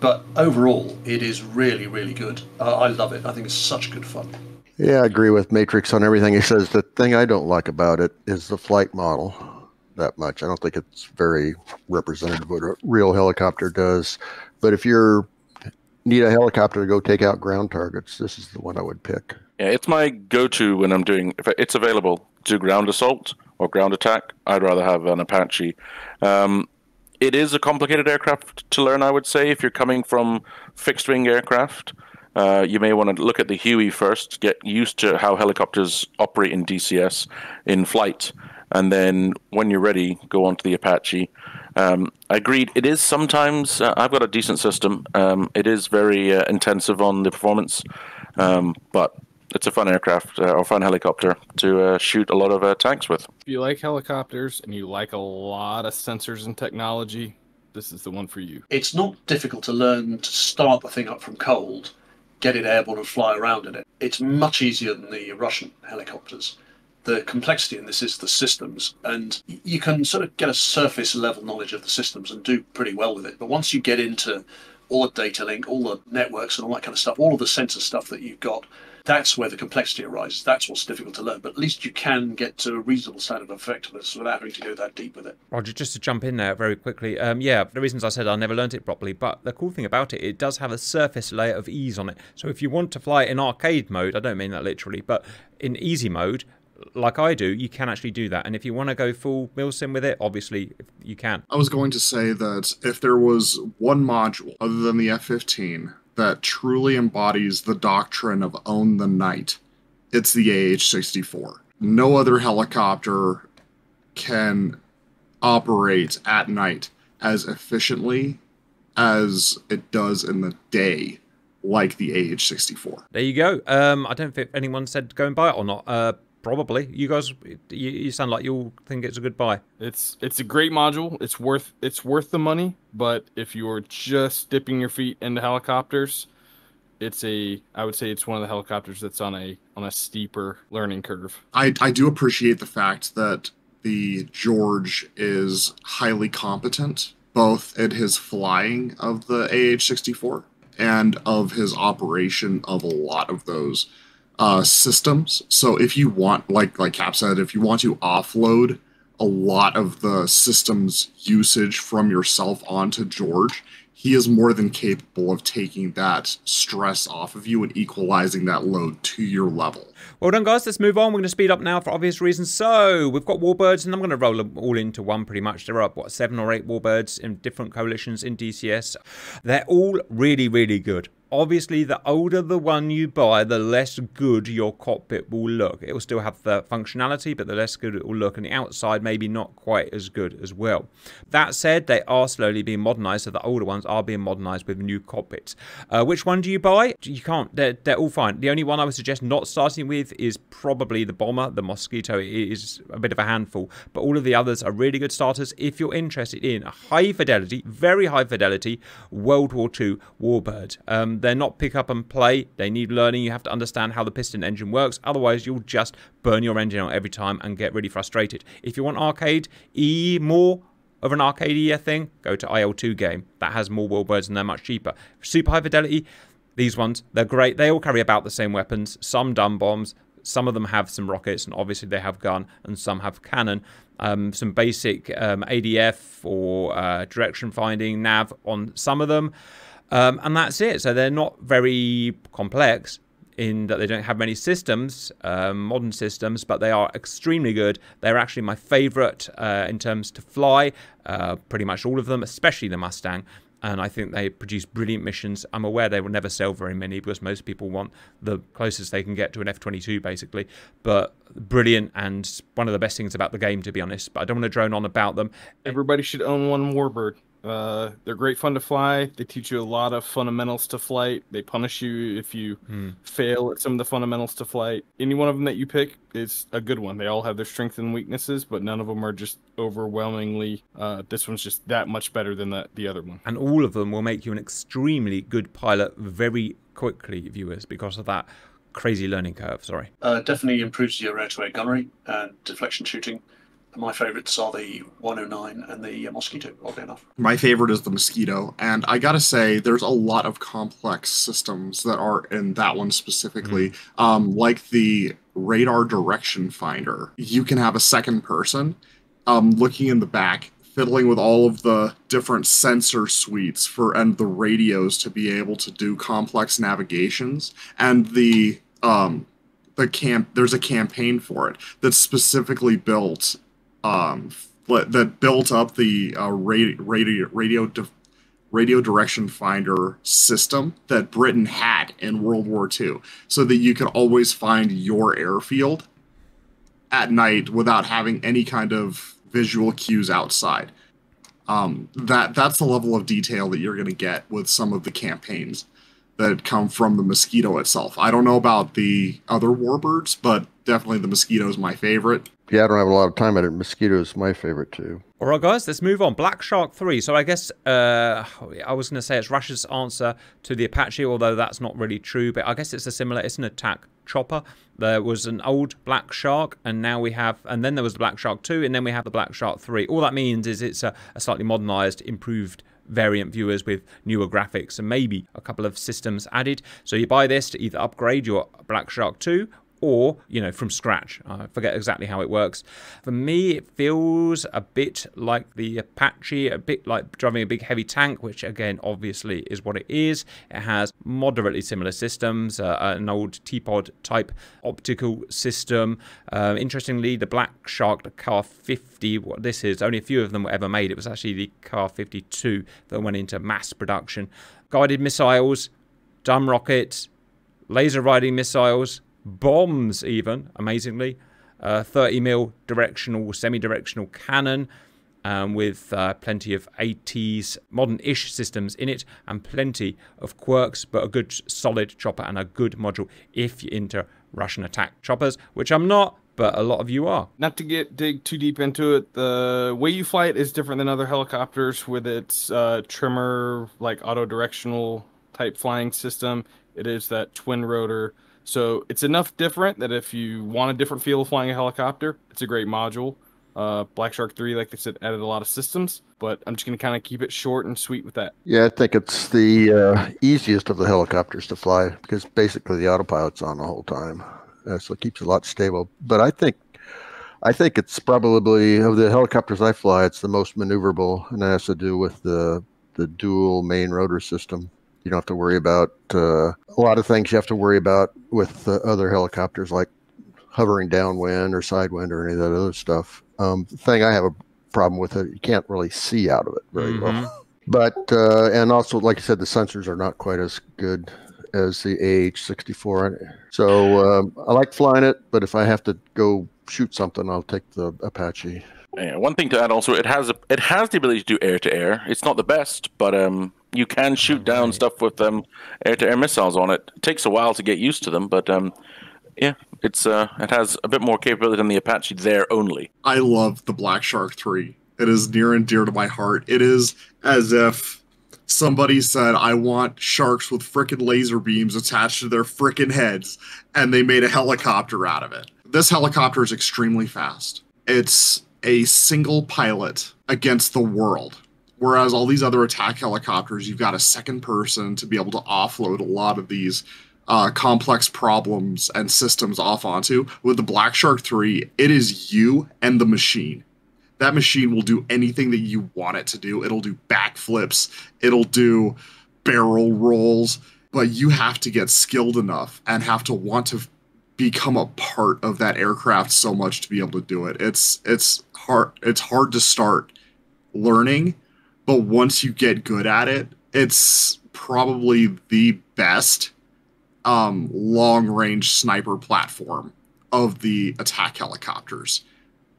But overall, it is really, really good. Uh, I love it. I think it's such good fun. Yeah, I agree with Matrix on everything he says. The thing I don't like about it is the flight model that much. I don't think it's very representative of what a real helicopter does. But if you're need a helicopter to go take out ground targets, this is the one I would pick. Yeah, it's my go-to when I'm doing. If it's available to ground assault or ground attack, I'd rather have an Apache. Um, it is a complicated aircraft to learn, I would say. If you're coming from fixed-wing aircraft, uh, you may want to look at the Huey first, get used to how helicopters operate in DCS in flight, and then when you're ready, go on to the Apache. Um, agreed. It is sometimes. Uh, I've got a decent system. Um, it is very uh, intensive on the performance, um, but it's a fun aircraft uh, or fun helicopter to uh, shoot a lot of uh, tanks with. If you like helicopters and you like a lot of sensors and technology, this is the one for you. It's not difficult to learn to start the thing up from cold, get it airborne, and fly around in it. It's much easier than the Russian helicopters the complexity in this is the systems, and you can sort of get a surface level knowledge of the systems and do pretty well with it. But once you get into all the data link, all the networks, and all that kind of stuff, all of the sensor stuff that you've got, that's where the complexity arises. That's what's difficult to learn. But at least you can get to a reasonable standard of effectiveness without having to go that deep with it. Roger, just to jump in there very quickly. Um, yeah, the reasons I said I never learned it properly, but the cool thing about it, it does have a surface layer of ease on it. So if you want to fly in arcade mode, I don't mean that literally, but in easy mode, like I do, you can actually do that. And if you want to go full milsim with it, obviously you can. I was going to say that if there was one module other than the F 15 that truly embodies the doctrine of own the night, it's the AH 64. No other helicopter can operate at night as efficiently as it does in the day like the AH-64. There you go. Um, I don't think anyone said go and buy it or not. Uh, Probably. You guys, you, you sound like you'll think it's a good buy. It's it's a great module. It's worth it's worth the money. But if you're just dipping your feet into helicopters, it's a I would say it's one of the helicopters that's on a on a steeper learning curve. I I do appreciate the fact that the George is highly competent both at his flying of the AH-64 and of his operation of a lot of those uh, systems. So if you want, like like Cap said, if you want to offload a lot of the system's usage from yourself onto George, he is more than capable of taking that stress off of you and equalizing that load to your level. Well done, guys. Let's move on. We're going to speed up now for obvious reasons. So, we've got warbirds, and I'm going to roll them all into one pretty much. There are, what, seven or eight warbirds in different coalitions in DCS. They're all really, really good. Obviously, the older the one you buy, the less good your cockpit will look. It will still have the functionality, but the less good it will look, and the outside maybe not quite as good as well. That said, they are slowly being modernized, so the older ones are being modernized with new cockpits. Uh, which one do you buy? You can't, they're, they're all fine. The only one I would suggest not starting with is probably the Bomber. The Mosquito is a bit of a handful, but all of the others are really good starters if you're interested in high fidelity, very high fidelity World War II Warbird. Um, they're not pick up and play. They need learning. You have to understand how the piston engine works. Otherwise, you'll just burn your engine out every time and get really frustrated. If you want arcade E more of an arcade thing, go to IL2 game. That has more warbirds and they're much cheaper. Super high fidelity, these ones, they're great. They all carry about the same weapons. Some dumb bombs, some of them have some rockets, and obviously they have gun, and some have cannon. Um, some basic um, ADF or uh, direction finding nav on some of them. Um, and that's it. So they're not very complex in that they don't have many systems, um, modern systems, but they are extremely good. They're actually my favorite uh, in terms to fly, uh, pretty much all of them, especially the Mustang. And I think they produce brilliant missions. I'm aware they will never sell very many because most people want the closest they can get to an F 22, basically. But brilliant and one of the best things about the game, to be honest. But I don't want to drone on about them. Everybody should own one Warbird. Uh, they're great fun to fly. They teach you a lot of fundamentals to flight. They punish you if you Hmm. fail at some of the fundamentals to flight. Any one of them that you pick is a good one. They all have their strengths and weaknesses, but none of them are just overwhelmingly. Uh, this one's just that much better than the the other one. and all of them will make you an extremely good pilot very quickly, viewers, because of that crazy learning curve. Sorry. Uh, definitely improves your air-to-air gunnery and deflection shooting. My favourites are the 109 and the Mosquito, oddly enough. My favorite is the Mosquito, and I gotta say, there's a lot of complex systems that are in that one specifically. Um, like the radar direction finder, you can have a second person um, looking in the back, fiddling with all of the different sensor suites for and the radios to be able to do complex navigations, and the um, the camp. There's a campaign for it that's specifically built um, that built up the uh, radio radio radio, di- radio direction finder system that Britain had in World War II, so that you could always find your airfield at night without having any kind of visual cues outside. Um, that that's the level of detail that you're going to get with some of the campaigns that come from the mosquito itself. I don't know about the other warbirds, but definitely the mosquito is my favorite. Yeah, I don't have a lot of time at it. Mosquito is my favorite too. All right, guys, let's move on. Black Shark 3. So I guess uh, I was going to say it's Russia's answer to the Apache, although that's not really true. But I guess it's a similar, it's an attack chopper. There was an old Black Shark, and now we have, and then there was the Black Shark 2, and then we have the Black Shark 3. All that means is it's a, a slightly modernized, improved variant viewers with newer graphics and maybe a couple of systems added. So you buy this to either upgrade your Black Shark 2 or you know from scratch. I forget exactly how it works. For me it feels a bit like the apache a bit like driving a big heavy tank which again obviously is what it is. It has moderately similar systems uh, an old T-pod type optical system. Uh, interestingly the black shark the Ka-50 what this is only a few of them were ever made. It was actually the Ka-52 that went into mass production. Guided missiles dumb rockets laser riding missiles bombs even amazingly uh, 30 mil directional semi-directional cannon um, with uh, plenty of 80s modern-ish systems in it and plenty of quirks but a good solid chopper and a good module if you're into russian attack choppers which i'm not but a lot of you are Not to get dig too deep into it, the way you fly it is different than other helicopters with its uh, trimmer, like auto directional type flying system. It is that twin rotor. So it's enough different that if you want a different feel of flying a helicopter, it's a great module. Uh, Black Shark 3, like I said, added a lot of systems, but I'm just going to kind of keep it short and sweet with that. Yeah, I think it's the uh, easiest of the helicopters to fly because basically the autopilot's on the whole time, uh, so it keeps a lot stable. But I think I think it's probably of the helicopters I fly, it's the most maneuverable, and that has to do with the the dual main rotor system. You don't have to worry about uh, a lot of things you have to worry about with uh, other helicopters, like hovering downwind or sidewind or any of that other stuff. Um, the thing I have a problem with it, you can't really see out of it very Mhm. well. But uh, and also, like I said, the sensors are not quite as good as the AH-64. So um, I like flying it, but if I have to go shoot something, I'll take the Apache. Yeah, one thing to add also, it has a, it has the ability to do air to air. It's not the best, but um, you can shoot down stuff with um, air to air missiles on it. It takes a while to get used to them, but um, yeah, it's uh, it has a bit more capability than the Apache there only. I love the Black Shark 3. It is near and dear to my heart. It is as if somebody said, I want sharks with frickin' laser beams attached to their frickin' heads, and they made a helicopter out of it. This helicopter is extremely fast. It's a single pilot against the world. Whereas all these other attack helicopters, you've got a second person to be able to offload a lot of these uh, complex problems and systems off onto. With the Black Shark 3, it is you and the machine. That machine will do anything that you want it to do. It'll do backflips, it'll do barrel rolls, but you have to get skilled enough and have to want to become a part of that aircraft so much to be able to do it. It's it's hard it's hard to start learning, but once you get good at it, it's probably the best um, long range sniper platform of the attack helicopters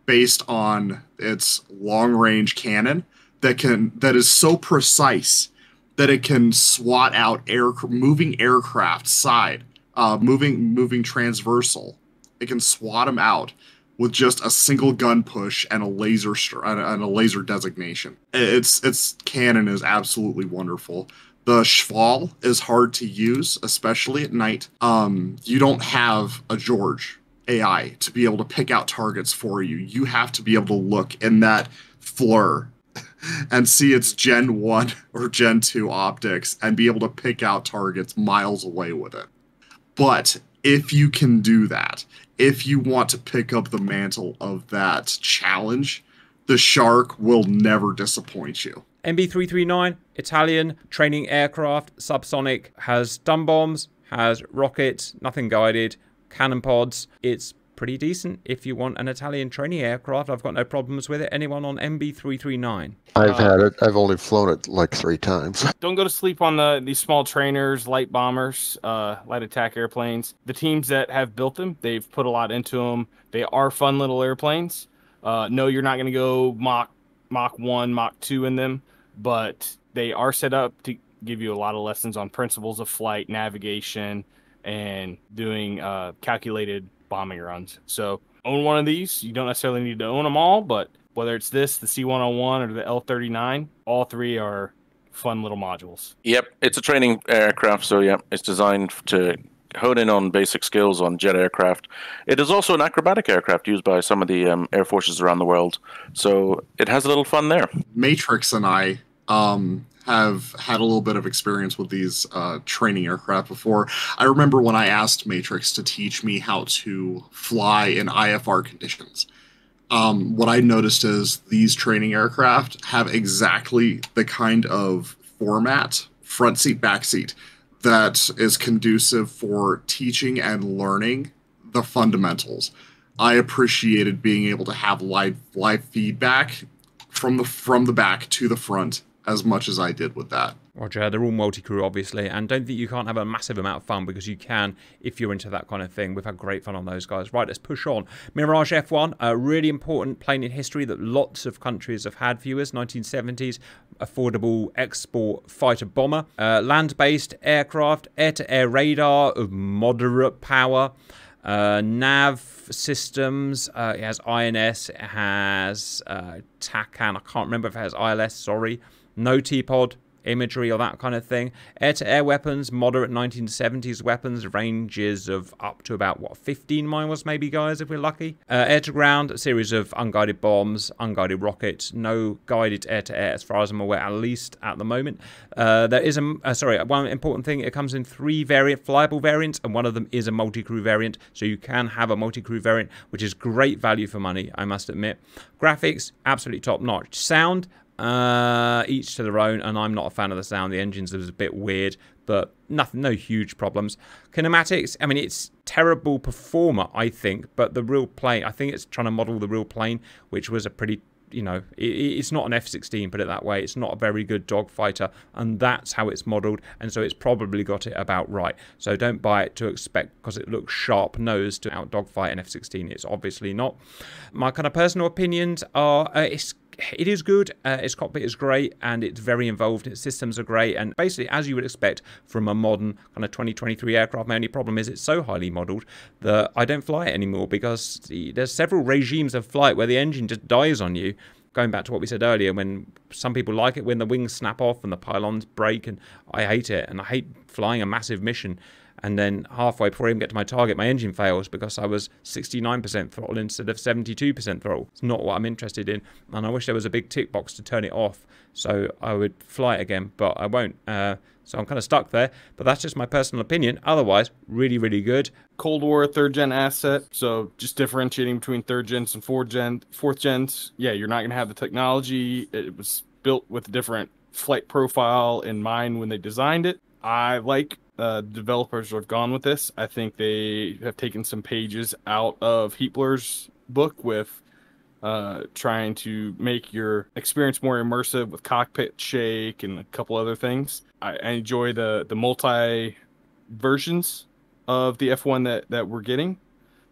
based on its long range cannon that can that is so precise that it can swat out air moving aircraft side uh, moving moving transversal. It can swat them out with just a single gun push and a laser str- and a- laser designation it's its cannon is absolutely wonderful the Shkval is hard to use, especially at night. Um, you don't have a George AI to be able to pick out targets for you. You have to be able to look in that flur and see its Gen 1 or Gen 2 optics and be able to pick out targets miles away with it. But if you can do that, if you want to pick up the mantle of that challenge, the Shark will never disappoint you. MB339, Italian training aircraft, subsonic, has stun bombs, has rockets, nothing guided, cannon pods. It's pretty decent if you want an Italian training aircraft. I've got no problems with it. Anyone on MB339? I've had it. I've only flown it like three times. Don't go to sleep on the these small trainers, light bombers, uh, light attack airplanes. The teams that have built them, they've put a lot into them. They are fun little airplanes. Uh, no, you're not going to go Mach Mach one, Mach two in them, but they are set up to give you a lot of lessons on principles of flight, navigation, and doing uh, calculated bombing runs. So own one of these. You don't necessarily need to own them all, but whether it's this, the C101, or the L39, all three are fun little modules. Yep, it's a training aircraft, so yeah, it's designed to hone in on basic skills on jet aircraft. It is also an acrobatic aircraft used by some of the um, air forces around the world, so it has a little fun there. Matrix and I um, have had a little bit of experience with these uh, training aircraft before. I remember when I asked Matrix to teach me how to fly in IFR conditions. Um, what I noticed is these training aircraft have exactly the kind of format, front seat, back seat, that is conducive for teaching and learning the fundamentals. I appreciated being able to have live live feedback from the from the back to the front as much as I did with that. Roger, they're all multi-crew, obviously, and don't think you can't have a massive amount of fun because you can if you're into that kind of thing. We've had great fun on those guys. Right, let's push on. Mirage F1, a really important plane in history that lots of countries have had viewers. 1970s, affordable export fighter bomber, uh, land-based aircraft, air-to-air radar of moderate power. Uh, nav systems. Uh, it has INS. It has uh, TACAN. I can't remember if it has ILS. Sorry. No T-pod. imagery or that kind of thing. Air to air weapons, moderate 1970s weapons, ranges of up to about, what, 15 miles maybe, guys, if we're lucky. Uh, air to ground, a series of unguided bombs, unguided rockets, no guided air to air as far as I'm aware, at least at the moment. Uh, there is a, uh, sorry, one important thing, it comes in three variant, flyable variants, and one of them is a multi crew variant, so you can have a multi crew variant, which is great value for money, I must admit. Graphics, absolutely top notch. Sound, uh, each to their own, and I'm not a fan of the sound. The engines is a bit weird, but nothing, no huge problems. Kinematics, I mean, it's terrible performer, I think, but the real plane, I think it's trying to model the real plane, which was a pretty you know, it, it's not an F-16, put it that way. It's not a very good dogfighter, and that's how it's modelled, and so it's probably got it about right. So don't buy it to expect because it looks sharp-nosed to out dogfight an F-16. It's obviously not. My kind of personal opinions are uh, it's it is good. Uh, its cockpit is great and it's very involved. Its systems are great. And basically, as you would expect from a modern kind of 2023 aircraft, my only problem is it's so highly modeled that I don't fly it anymore because there's several regimes of flight where the engine just dies on you going back to what we said earlier, when some people like it when the wings snap off and the pylons break, and I hate it, and I hate flying a massive mission and then halfway before I even get to my target, my engine fails because I was 69% throttle instead of 72% throttle. It's not what I'm interested in, and I wish there was a big tick box to turn it off so I would fly it again, but I won't. Uh, so I'm kind of stuck there, but that's just my personal opinion. Otherwise, really, really good. Cold War third gen asset. So just differentiating between third gens and fourth gen, fourth gens. Yeah, you're not going to have the technology. It was built with a different flight profile in mind when they designed it. I like uh, developers have gone with this. I think they have taken some pages out of Heatblur's book with uh, trying to make your experience more immersive with cockpit shake and a couple other things. I, I enjoy the the multi versions of the F1 that that we're getting,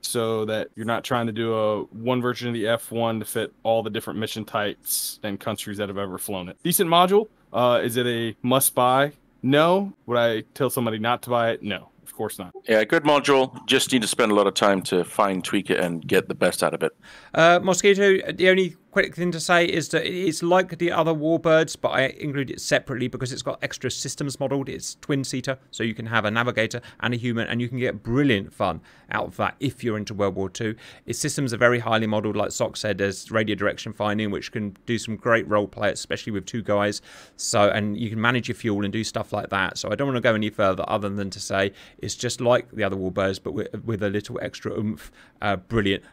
so that you're not trying to do a one version of the F1 to fit all the different mission types and countries that have ever flown it. Decent module. Uh, is it a must buy? No. Would I tell somebody not to buy it? No, of course not. Yeah, good module. Just need to spend a lot of time to fine tweak it and get the best out of it. Uh, Mosquito, the only quick thing to say is that it's like the other Warbirds, but I include it separately because it's got extra systems modeled. It's twin seater, so you can have a navigator and a human, and you can get brilliant fun out of that if you're into World War II. Its systems are very highly modeled, like Sock said. There's radio direction finding, which can do some great role play, especially with two guys. So, and you can manage your fuel and do stuff like that. So, I don't want to go any further other than to say it's just like the other Warbirds, but with, with a little extra oomph. Uh, brilliant.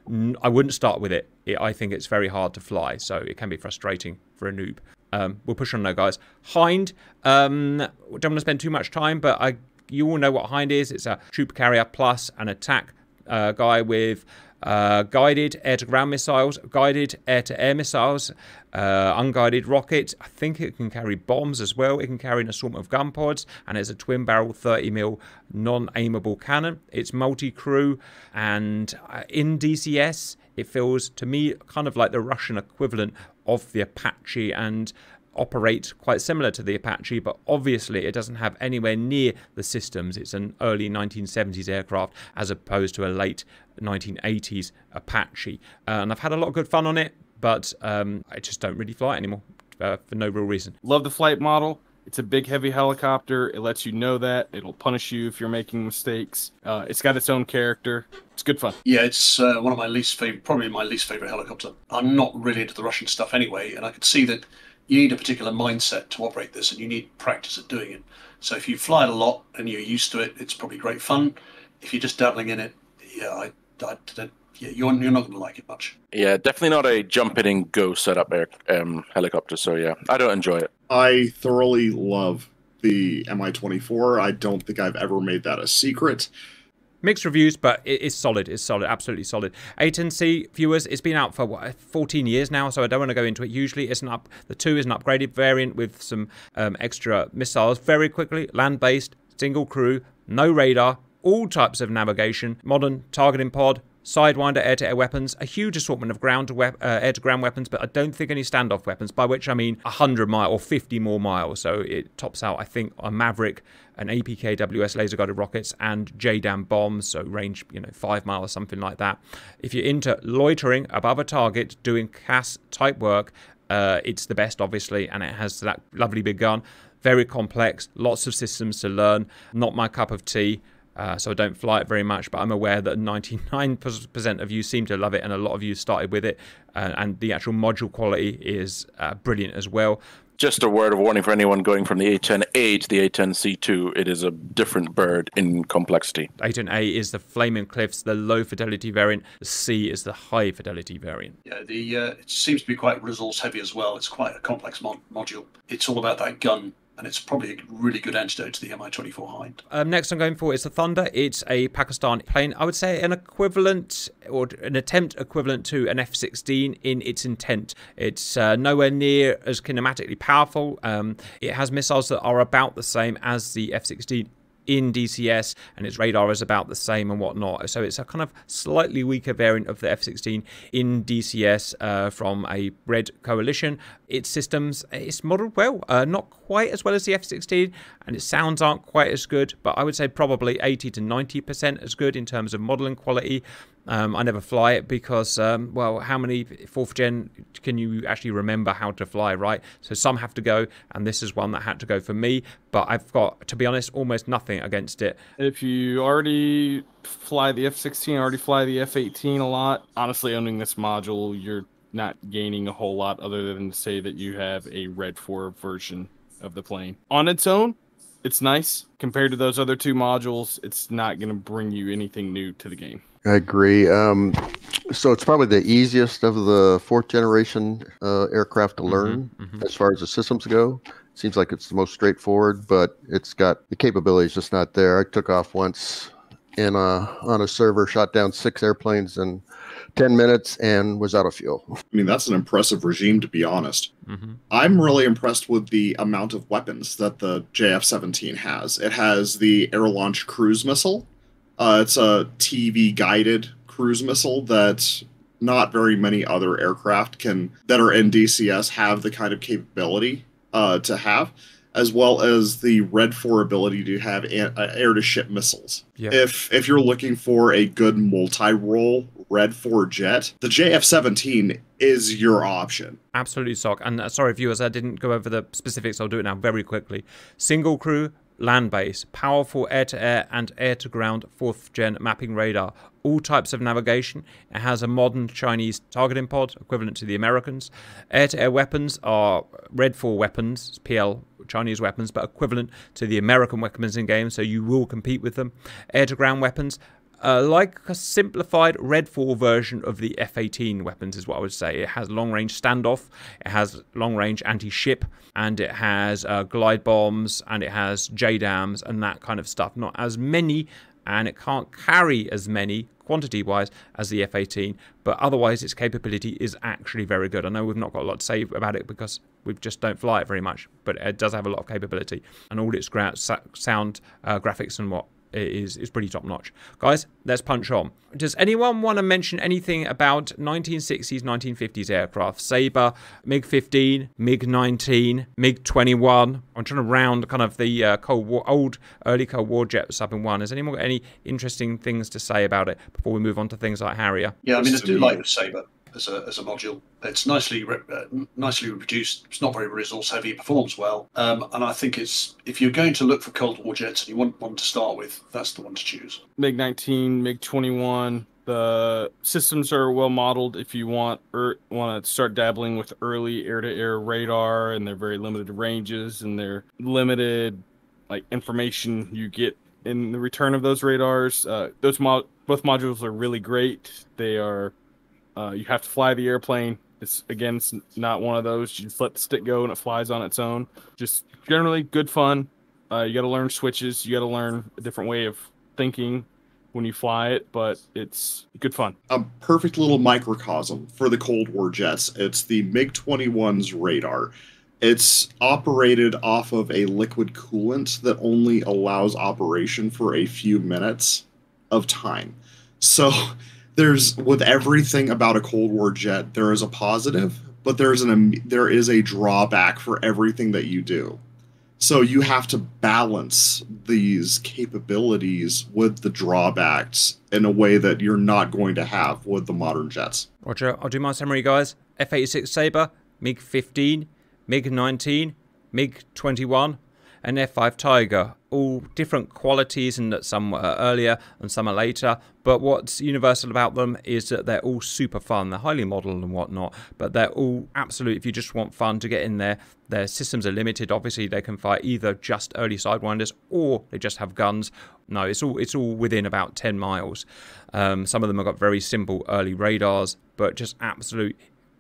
I wouldn't start with it it, I think it's very hard to fly, so it can be frustrating for a noob. Um, we'll push on now, guys. Hind, um, don't want to spend too much time, but I, you all know what Hind is. It's a troop carrier plus an attack uh, guy with uh, guided air-to-ground missiles, guided air-to-air missiles, uh, unguided rockets. I think it can carry bombs as well. It can carry an assortment of gun pods, and it's a twin-barrel 30mm non-aimable cannon. It's multi-crew, and uh, in DCS, it feels to me kind of like the Russian equivalent of the Apache and operate quite similar to the Apache, but obviously it doesn't have anywhere near the systems. It's an early 1970s aircraft as opposed to a late 1980s Apache. Uh, and I've had a lot of good fun on it, but um, I just don't really fly it anymore uh, for no real reason. Love the flight model. It's a big, heavy helicopter. It lets you know that. It'll punish you if you're making mistakes. Uh, it's got its own character. It's good fun. Yeah, it's uh, one of my least favorite, probably my least favorite helicopter. I'm not really into the Russian stuff anyway, and I could see that you need a particular mindset to operate this, and you need practice at doing it. So if you fly it a lot and you're used to it, it's probably great fun. If you're just dabbling in it, yeah, I, I, I yeah, you're, you're not going to like it much. Yeah, definitely not a jump in and go setup air um, helicopter. So yeah, I don't enjoy it. I thoroughly love the Mi-24. I don't think I've ever made that a secret. Mixed reviews, but it is solid. It's solid, absolutely solid. A10C viewers, it's been out for what 14 years now, so I don't want to go into it. Usually, it's an up. The two is an upgraded variant with some um, extra missiles. Very quickly, land-based, single crew, no radar, all types of navigation, modern targeting pod, Sidewinder air-to-air weapons, a huge assortment of ground to uh, air-to-ground weapons, but I don't think any standoff weapons, by which I mean 100 mile or 50 more miles. So it tops out, I think, a Maverick, an APKWS laser-guided rockets, and JDAM bombs, so range, you know, 5 miles or something like that. If you're into loitering above a target, doing CAS type work, uh, it's the best, obviously, and it has that lovely big gun. very complex, lots of systems to learn. Not my cup of tea. Uh, so I don't fly it very much, but I'm aware that 99% of you seem to love it, and a lot of you started with it. Uh, and the actual module quality is uh, brilliant as well just a word of warning for anyone going from the A10A to the A10C2. It is a different bird in complexity. A10A is the Flaming Cliffs, the low fidelity variant. The C is the high fidelity variant. Yeah, the uh, it seems to be quite resource heavy as well. It's quite a complex mod- module. It's all about that gun and it's probably a really good antidote to the Mi-24 Hind. Um, next I'm going for is the Thunder. It's a Pakistani plane. I would say an equivalent or an attempt equivalent to an F-16 in its intent. It's uh, nowhere near as kinematically powerful. Um, it has missiles that are about the same as the F-16 in DCS, and its radar is about the same and whatnot. So it's a kind of slightly weaker variant of the F-16 in DCS uh, from a Red Coalition. Its systems, it's modeled well, uh, not quite as well as the F-16, and its sounds aren't quite as good, but I would say probably 80 to 90% as good in terms of modeling quality. Um, I never fly it because, um, well, how many fourth gen can you actually remember how to fly, right? So some have to go, and this is one that had to go for me. But I've got, to be honest, almost nothing against it. If you already fly the F 16, already fly the F 18 a lot, honestly, owning this module, you're not gaining a whole lot other than to say that you have a REDFOR version of the plane. On its own, it's nice. Compared to those other two modules, it's not going to bring you anything new to the game. I agree. Um, so it's probably the easiest of the fourth generation uh, aircraft to mm-hmm, learn mm-hmm, mm-hmm. as far as the systems go. Seems like it's the most straightforward, but it's got the capabilities just not there. I took off once in a, on a server, shot down six airplanes in 10 minutes, and was out of fuel. I mean, that's an impressive regime, to be honest. Mm-hmm. I'm really impressed with the amount of weapons that the JF 17 has. It has the air launched cruise missile, uh, it's a TV guided cruise missile that not very many other aircraft can that are in DCS have the kind of capability uh, to have, as well as the REDFOR ability to have uh, air to ship missiles. If if you're looking for a good multi-role REDFOR jet, the JF-17 is your option. Absolutely, sock. And uh, sorry, viewers, I didn't go over the specifics. I'll do it now very quickly. Single crew, land base, powerful air to air and air to ground fourth gen mapping radar, all types of navigation. It has a modern Chinese targeting pod equivalent to the Americans. Air to air weapons are REDFOR weapons, PL Chinese weapons, but equivalent to the American weapons in game, so you will compete with them. Air to ground weapons uh, like a simplified REDFOR version of the F 18 weapons, is what I would say. It has long range standoff, it has long range anti ship, and it has uh, glide bombs, and it has JDAMs, and that kind of stuff. Not as many, and it can't carry as many quantity wise as the F 18, but otherwise its capability is actually very good. I know we've not got a lot to say about it because we just don't fly it very much, but it does have a lot of capability, and all its sound, uh, graphics, and what is, is pretty top notch. Guys, let's punch on. Does anyone want to mention anything about 1960s, 1950s aircraft? Sabre, MiG 15, MiG 19, MiG 21. I'm trying to round kind of the uh, Cold War, old, early Cold War jets up in one. Has anyone got any interesting things to say about it before we move on to things like Harrier? Yeah, I mean, I do like the Sabre as a, as a module. It's nicely uh, nicely reproduced. It's not very resource heavy. It performs well, um, and I think it's if you're going to look for Cold War jets and you want one to start with, that's the one to choose. MiG 19, MiG 21. The systems are well modeled. If you want or want to start dabbling with early air-to-air radar, and they're very limited ranges, and they're limited like information you get in the return of those radars. Uh, those mod- both modules are really great. They are uh, you have to fly the airplane. It's again, it's not one of those. You just let the stick go and it flies on its own. Just generally good fun. Uh, you got to learn switches. You got to learn a different way of thinking when you fly it, but it's good fun. A perfect little microcosm for the Cold War jets. It's the MiG 21's radar. It's operated off of a liquid coolant that only allows operation for a few minutes of time. So there's with everything about a Cold War jet, there is a positive, but there's an there is a drawback for everything that you do. So you have to balance these capabilities with the drawbacks in a way that you're not going to have with the modern jets. Roger, I'll do my summary, guys. F-86 Sabre, MiG-15, MiG-19, MiG-21, an F5 Tiger, all different qualities and that some are earlier and some are later. But what's universal about them is that they're all super fun. They're highly modeled and whatnot, but they're all absolute. If you just want fun to get in there, their systems are limited. Obviously, they can fire either just early sidewinders or they just have guns. No, it's all it's all within about 10 miles. Um, some of them have got very simple early radars, but just absolute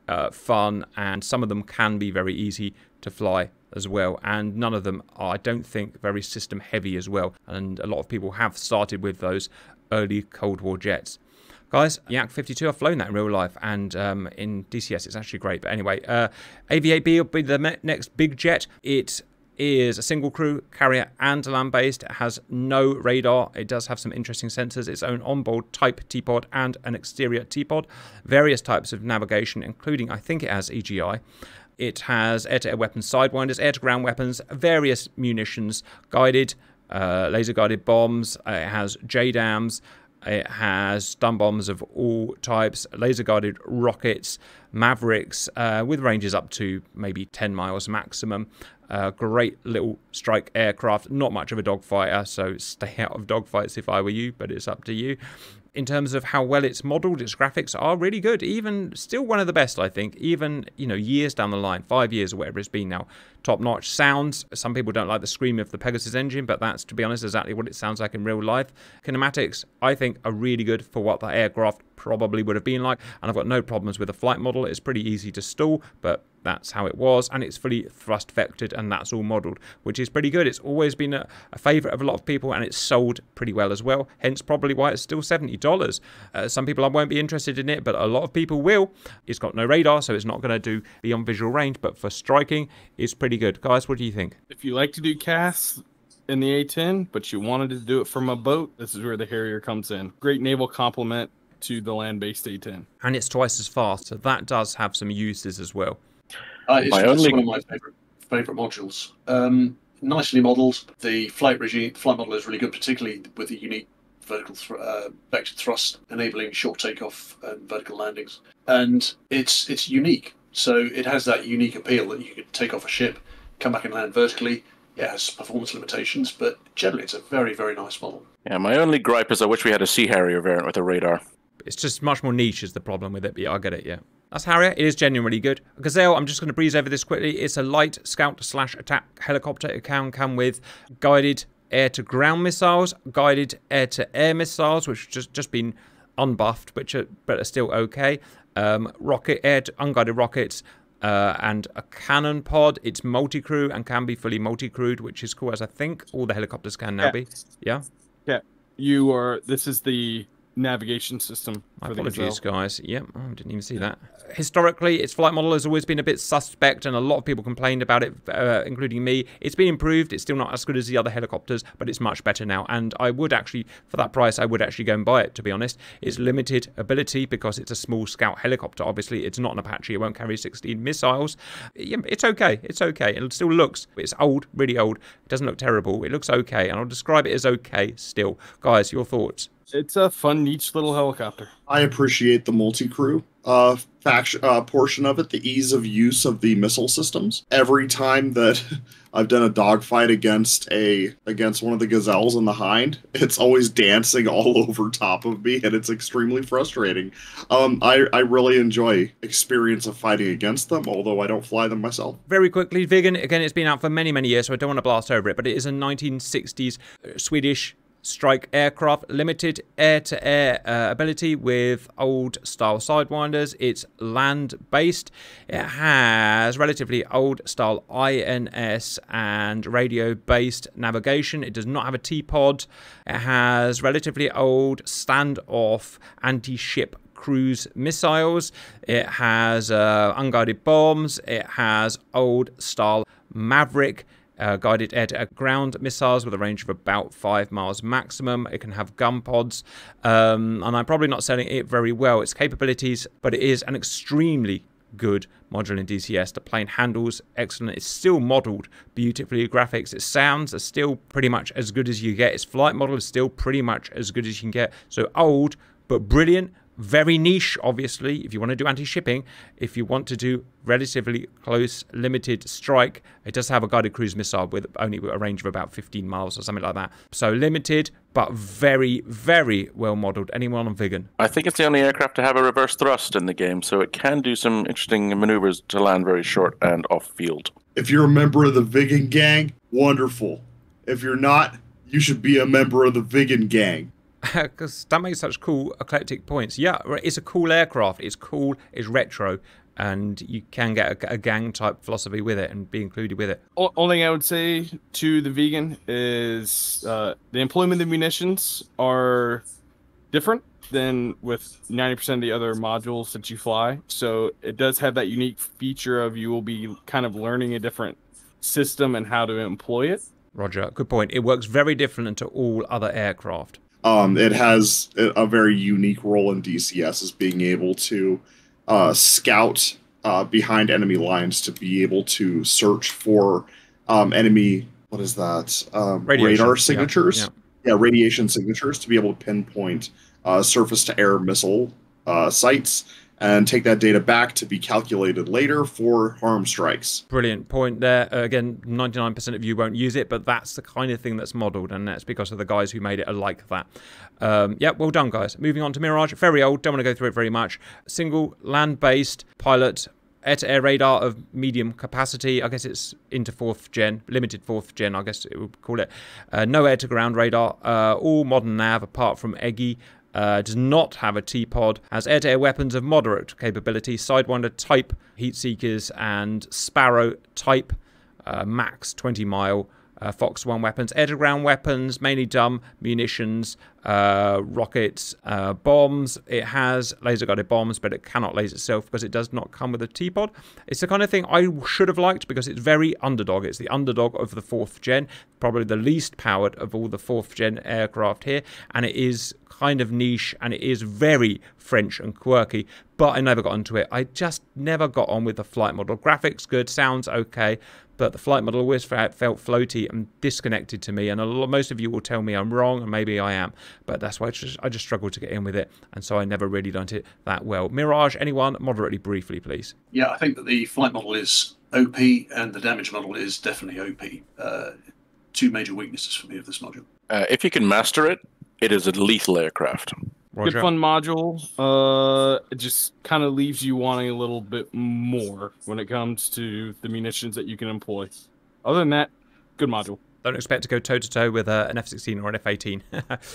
uh, fun, and some of them can be very easy to fly as well. And none of them are, I don't think, very system heavy as well. And a lot of people have started with those early Cold War jets. Guys, Yak 52, I've flown that in real life, and um, in DCS it's actually great. But anyway, uh, AV-8B will be the next big jet. It is a single crew carrier and land based. It has no radar. It does have some interesting sensors, its own onboard type T-pod and an exterior T-pod. Various types of navigation, including I think it has EGI. It has air-to-air weapons, sidewinders, air-to-ground weapons, various munitions, guided, uh, laser-guided bombs. Uh, it has JDAMs. It has stun bombs of all types, laser-guided rockets, Mavericks uh, with ranges up to maybe 10 miles maximum. Uh, great little strike aircraft. Not much of a dogfighter, so stay out of dogfights if I were you, but it's up to you in terms of how well it's modeled, its graphics are really good. Even still one of the best, I think. Even you know years down the line, five years or whatever it's been now, top notch sounds. Some people don't like the scream of the Pegasus engine, but that's to be honest exactly what it sounds like in real life. Kinematics, I think, are really good for what the aircraft probably would have been like, and I've got no problems with the flight model. It's pretty easy to stall, but that's how it was, and it's fully thrust vectored, and that's all modeled, which is pretty good. It's always been a, a favorite of a lot of people, and it's sold pretty well as well. Hence, probably why it's still seventy dollars. Uh, some people won't be interested in it, but a lot of people will. It's got no radar, so it's not going to do beyond visual range, but for striking, it's pretty good. Guys, what do you think? If you like to do casts, in the A10, but you wanted to do it from a boat, this is where the Harrier comes in. Great naval complement to the land-based A10. And it's twice as fast, so that does have some uses as well. Uh, it's, my only... one of my favorite favorite modules. Um, nicely modelled. The flight regime, flight model is really good, particularly with the unique vertical th- uh, vector thrust, enabling short takeoff and vertical landings. And it's it's unique, so it has that unique appeal that you could take off a ship, come back and land vertically. It has performance limitations, but generally it's a very very nice model. Yeah, my only gripe is I wish we had a Sea Harrier variant with a radar. It's just much more niche is the problem with it, but yeah, I get it, yeah. That's Harrier. It is genuinely good. Gazelle, I'm just going to breeze over this quickly. It's a light scout slash attack helicopter. It can come with guided air to ground missiles, guided air to air missiles, which have just just been unbuffed, but are, but are still okay. Um, rocket air unguided rockets. Uh, and a cannon pod. It's multi-crew and can be fully multi-crewed, which is cool, as I think all the helicopters can now yeah. be. Yeah. Yeah. You are. This is the navigation system. My apologies, guys. Yep, oh, I didn't even see that. Historically, its flight model has always been a bit suspect, and a lot of people complained about it, uh, including me. It's been improved. It's still not as good as the other helicopters, but it's much better now. And I would actually, for that price, I would actually go and buy it. To be honest, it's limited ability because it's a small scout helicopter. Obviously, it's not an Apache. It won't carry 16 missiles. It's okay. It's okay. It still looks. It's old, really old. It doesn't look terrible. It looks okay, and I'll describe it as okay still. Guys, your thoughts? It's a fun, niche little helicopter. I appreciate the multi-crew uh, faction uh, portion of it, the ease of use of the missile systems. Every time that I've done a dogfight against a against one of the gazelles in the hind, it's always dancing all over top of me, and it's extremely frustrating. Um, I I really enjoy experience of fighting against them, although I don't fly them myself. Very quickly, Viggen. Again, it's been out for many many years, so I don't want to blast over it, but it is a 1960s uh, Swedish strike aircraft, limited air to air uh, ability with old style sidewinders. It's land based. It has relatively old style INS and radio based navigation. It does not have a T pod. It has relatively old standoff anti ship cruise missiles. It has uh, unguided bombs. It has old style Maverick uh, guided air to ground missiles with a range of about five miles maximum. It can have gun pods, um, and I'm probably not selling it very well. Its capabilities, but it is an extremely good module in DCS. The plane handles excellent. It's still modeled beautifully. Graphics, its sounds are still pretty much as good as you get. Its flight model is still pretty much as good as you can get. So old, but brilliant Very niche, obviously, if you want to do anti shipping. If you want to do relatively close, limited strike, it does have a guided cruise missile with only a range of about 15 miles or something like that. So limited, but very, very well modeled. Anyone on Viggen? I think it's the only aircraft to have a reverse thrust in the game, so it can do some interesting maneuvers to land very short and off field. If you're a member of the Viggen gang, wonderful. If you're not, you should be a member of the Viggen gang. Because that makes such cool eclectic points. Yeah, it's a cool aircraft. It's cool. It's retro. And you can get a, a gang type philosophy with it and be included with it. O- Only thing I would say to the Viggen is uh, the employment of munitions are different than with 90% of the other modules that you fly. So it does have that unique feature of you will be kind of learning a different system and how to employ it. Roger. Good point. It works very different to all other aircraft. Um, it has a very unique role in DCS as being able to uh, scout uh, behind enemy lines to be able to search for um, enemy. What is that? Um, radar Yeah, signatures. yeah. Yeah, radiation signatures to be able to pinpoint uh, surface to air missile uh, sites and take that data back to be calculated later for HARM strikes. Brilliant point there. Uh, again, 99% of you won't use it, but that's the kind of thing that's modeled, and that's because of the guys who made it are like that. Um, yeah, well done, guys. Moving on to Mirage. Very old, don't want to go through it very much. Single land based pilot. Air to air radar of medium capacity. I guess it's into fourth gen, limited fourth gen, I guess it would call it. Uh, no air to ground radar. Uh, all modern nav apart from EGI. Uh, does not have a T-pod, has air-to-air weapons of moderate capability, Sidewinder type heat seekers and Sparrow type, uh, max 20 mile. Uh, Fox 1 weapons, air to ground weapons, mainly dumb munitions, uh, rockets, uh, bombs. It has laser guided bombs, but it cannot laser itself because it does not come with a T pod. It's the kind of thing I should have liked because it's very underdog. It's the underdog of the fourth gen, probably the least powered of all the fourth gen aircraft here, and it is kind of niche and it is very French and quirky, but I never got into it. I just never got on with the flight model. Graphics good, sounds okay, but the flight model always felt floaty and disconnected to me. And a lot, most of you will tell me I'm wrong, and maybe I am, but that's why I just, I just struggled to get in with it, and so I never really done it that well. Mirage, anyone, moderately briefly, please. Yeah, I think that the flight model is OP and the damage model is definitely OP. Uh, two major weaknesses for me of this module. Uh, if you can master it, it is a lethal aircraft. Roger. Good fun module. Uh, it just kind of leaves you wanting a little bit more when it comes to the munitions that you can employ. Other than that, good module. Don't expect to go toe to toe with uh, an F16 or an F18.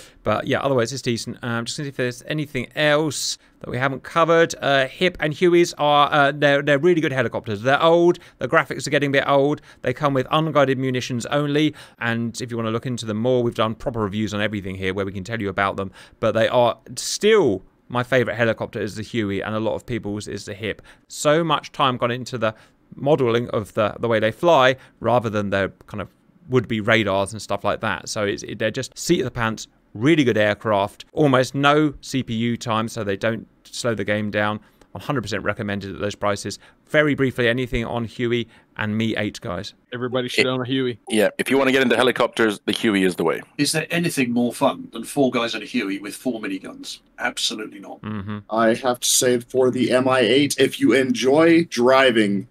but yeah, otherwise it's decent. Um, just to see if there's anything else that we haven't covered. Uh, Hip and Hueys are uh, they're they're really good helicopters. They're old. The graphics are getting a bit old. They come with unguided munitions only. And if you want to look into them more, we've done proper reviews on everything here where we can tell you about them. But they are still my favorite helicopter is the Huey, and a lot of people's is the Hip. So much time gone into the modeling of the the way they fly rather than their kind of would be radars and stuff like that. So it's, it, they're just seat of the pants, really good aircraft, almost no CPU time, so they don't slow the game down. 100% recommended at those prices. Very briefly, anything on Huey and MI8, guys. Everybody should own a Huey. Yeah, if you want to get into helicopters, the Huey is the way. Is there anything more fun than four guys in a Huey with four miniguns? Absolutely not. hmm I have to say for the MI8, if you enjoy driving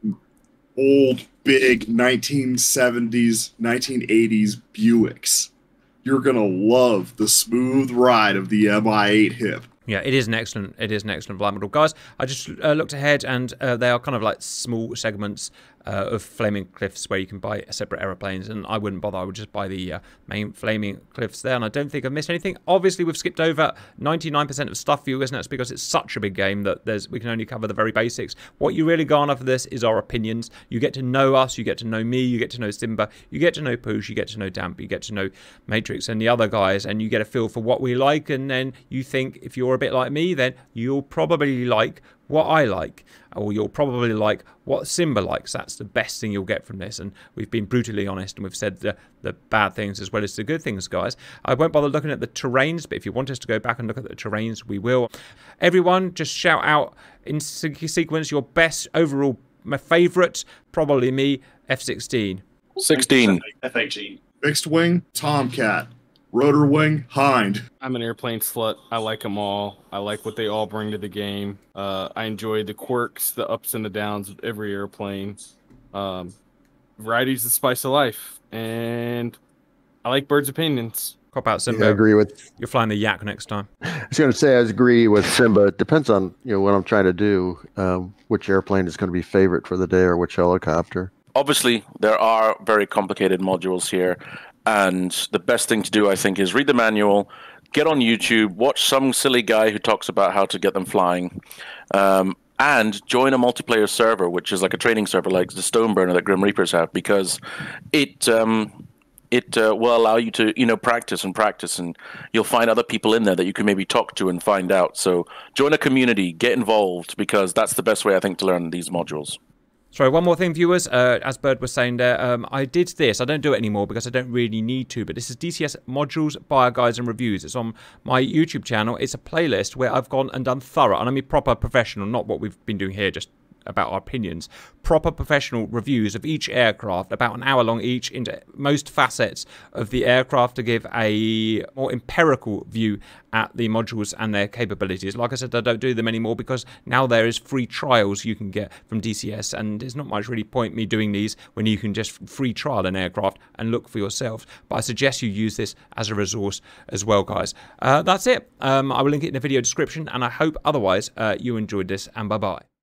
old, big 1970s, 1980s Buicks, you're gonna love the smooth ride of the MI8 hip. Yeah, it is an excellent. It is an excellent flight model, guys. I just uh, looked ahead, and uh, they are kind of like small segments uh, of Flaming Cliffs where you can buy separate aeroplanes. And I wouldn't bother. I would just buy the uh, main Flaming Cliffs there. And I don't think I've missed anything. Obviously, we've skipped over 99% of stuff, viewers, and that's because it's such a big game that there's we can only cover the very basics. What you really garner for this is our opinions. You get to know us. You get to know me. You get to know Simba. You get to know Poosh. You get to know Damp. You get to know Matrix and the other guys, and you get a feel for what we like. And then you think if you're a bit like me, then you'll probably like what I like, or you'll probably like what Simba likes. That's the best thing you'll get from this. And we've been brutally honest and we've said the, the bad things as well as the good things, guys. I won't bother looking at the terrains, but if you want us to go back and look at the terrains, we will. Everyone, just shout out in sequence your best overall, my favourite, probably me, F16. 16. F18. Fixed wing, Tomcat. Rotor wing, hind. I'm an airplane slut. I like them all. I like what they all bring to the game. Uh, I enjoy the quirks, the ups and the downs of every airplane. Um, variety's the spice of life, and I like birds' opinions. Cop out, Simba. Yeah, I agree with. You're flying the yak next time. I was going to say I agree with Simba. It depends on you know what I'm trying to do, um, which airplane is going to be favorite for the day, or which helicopter. Obviously, there are very complicated modules here, and the best thing to do, I think, is read the manual, get on YouTube, watch some silly guy who talks about how to get them flying, um, and join a multiplayer server, which is like a training server, like the Stoneburner that Grim Reapers have, because it um, it uh, will allow you to you know practice and practice and you'll find other people in there that you can maybe talk to and find out. So join a community get involved because that's the best way i think to learn these modules Sorry, one more thing, viewers. Uh, as Bird was saying there, um, I did this. I don't do it anymore because I don't really need to. But this is DCS modules, buyer guides, and reviews. It's on my YouTube channel. It's a playlist where I've gone and done thorough, and I mean proper professional, not what we've been doing here, just about our opinions, proper professional reviews of each aircraft, about an hour long each, into most facets of the aircraft to give a more empirical view at the modules and their capabilities. Like I said, I don't do them anymore because now there is free trials you can get from DCS, and there's not much really point me doing these when you can just free trial an aircraft and look for yourself. But I suggest you use this as a resource as well, guys. Uh, that's it. Um, I will link it in the video description, and I hope otherwise uh, you enjoyed this, and bye bye.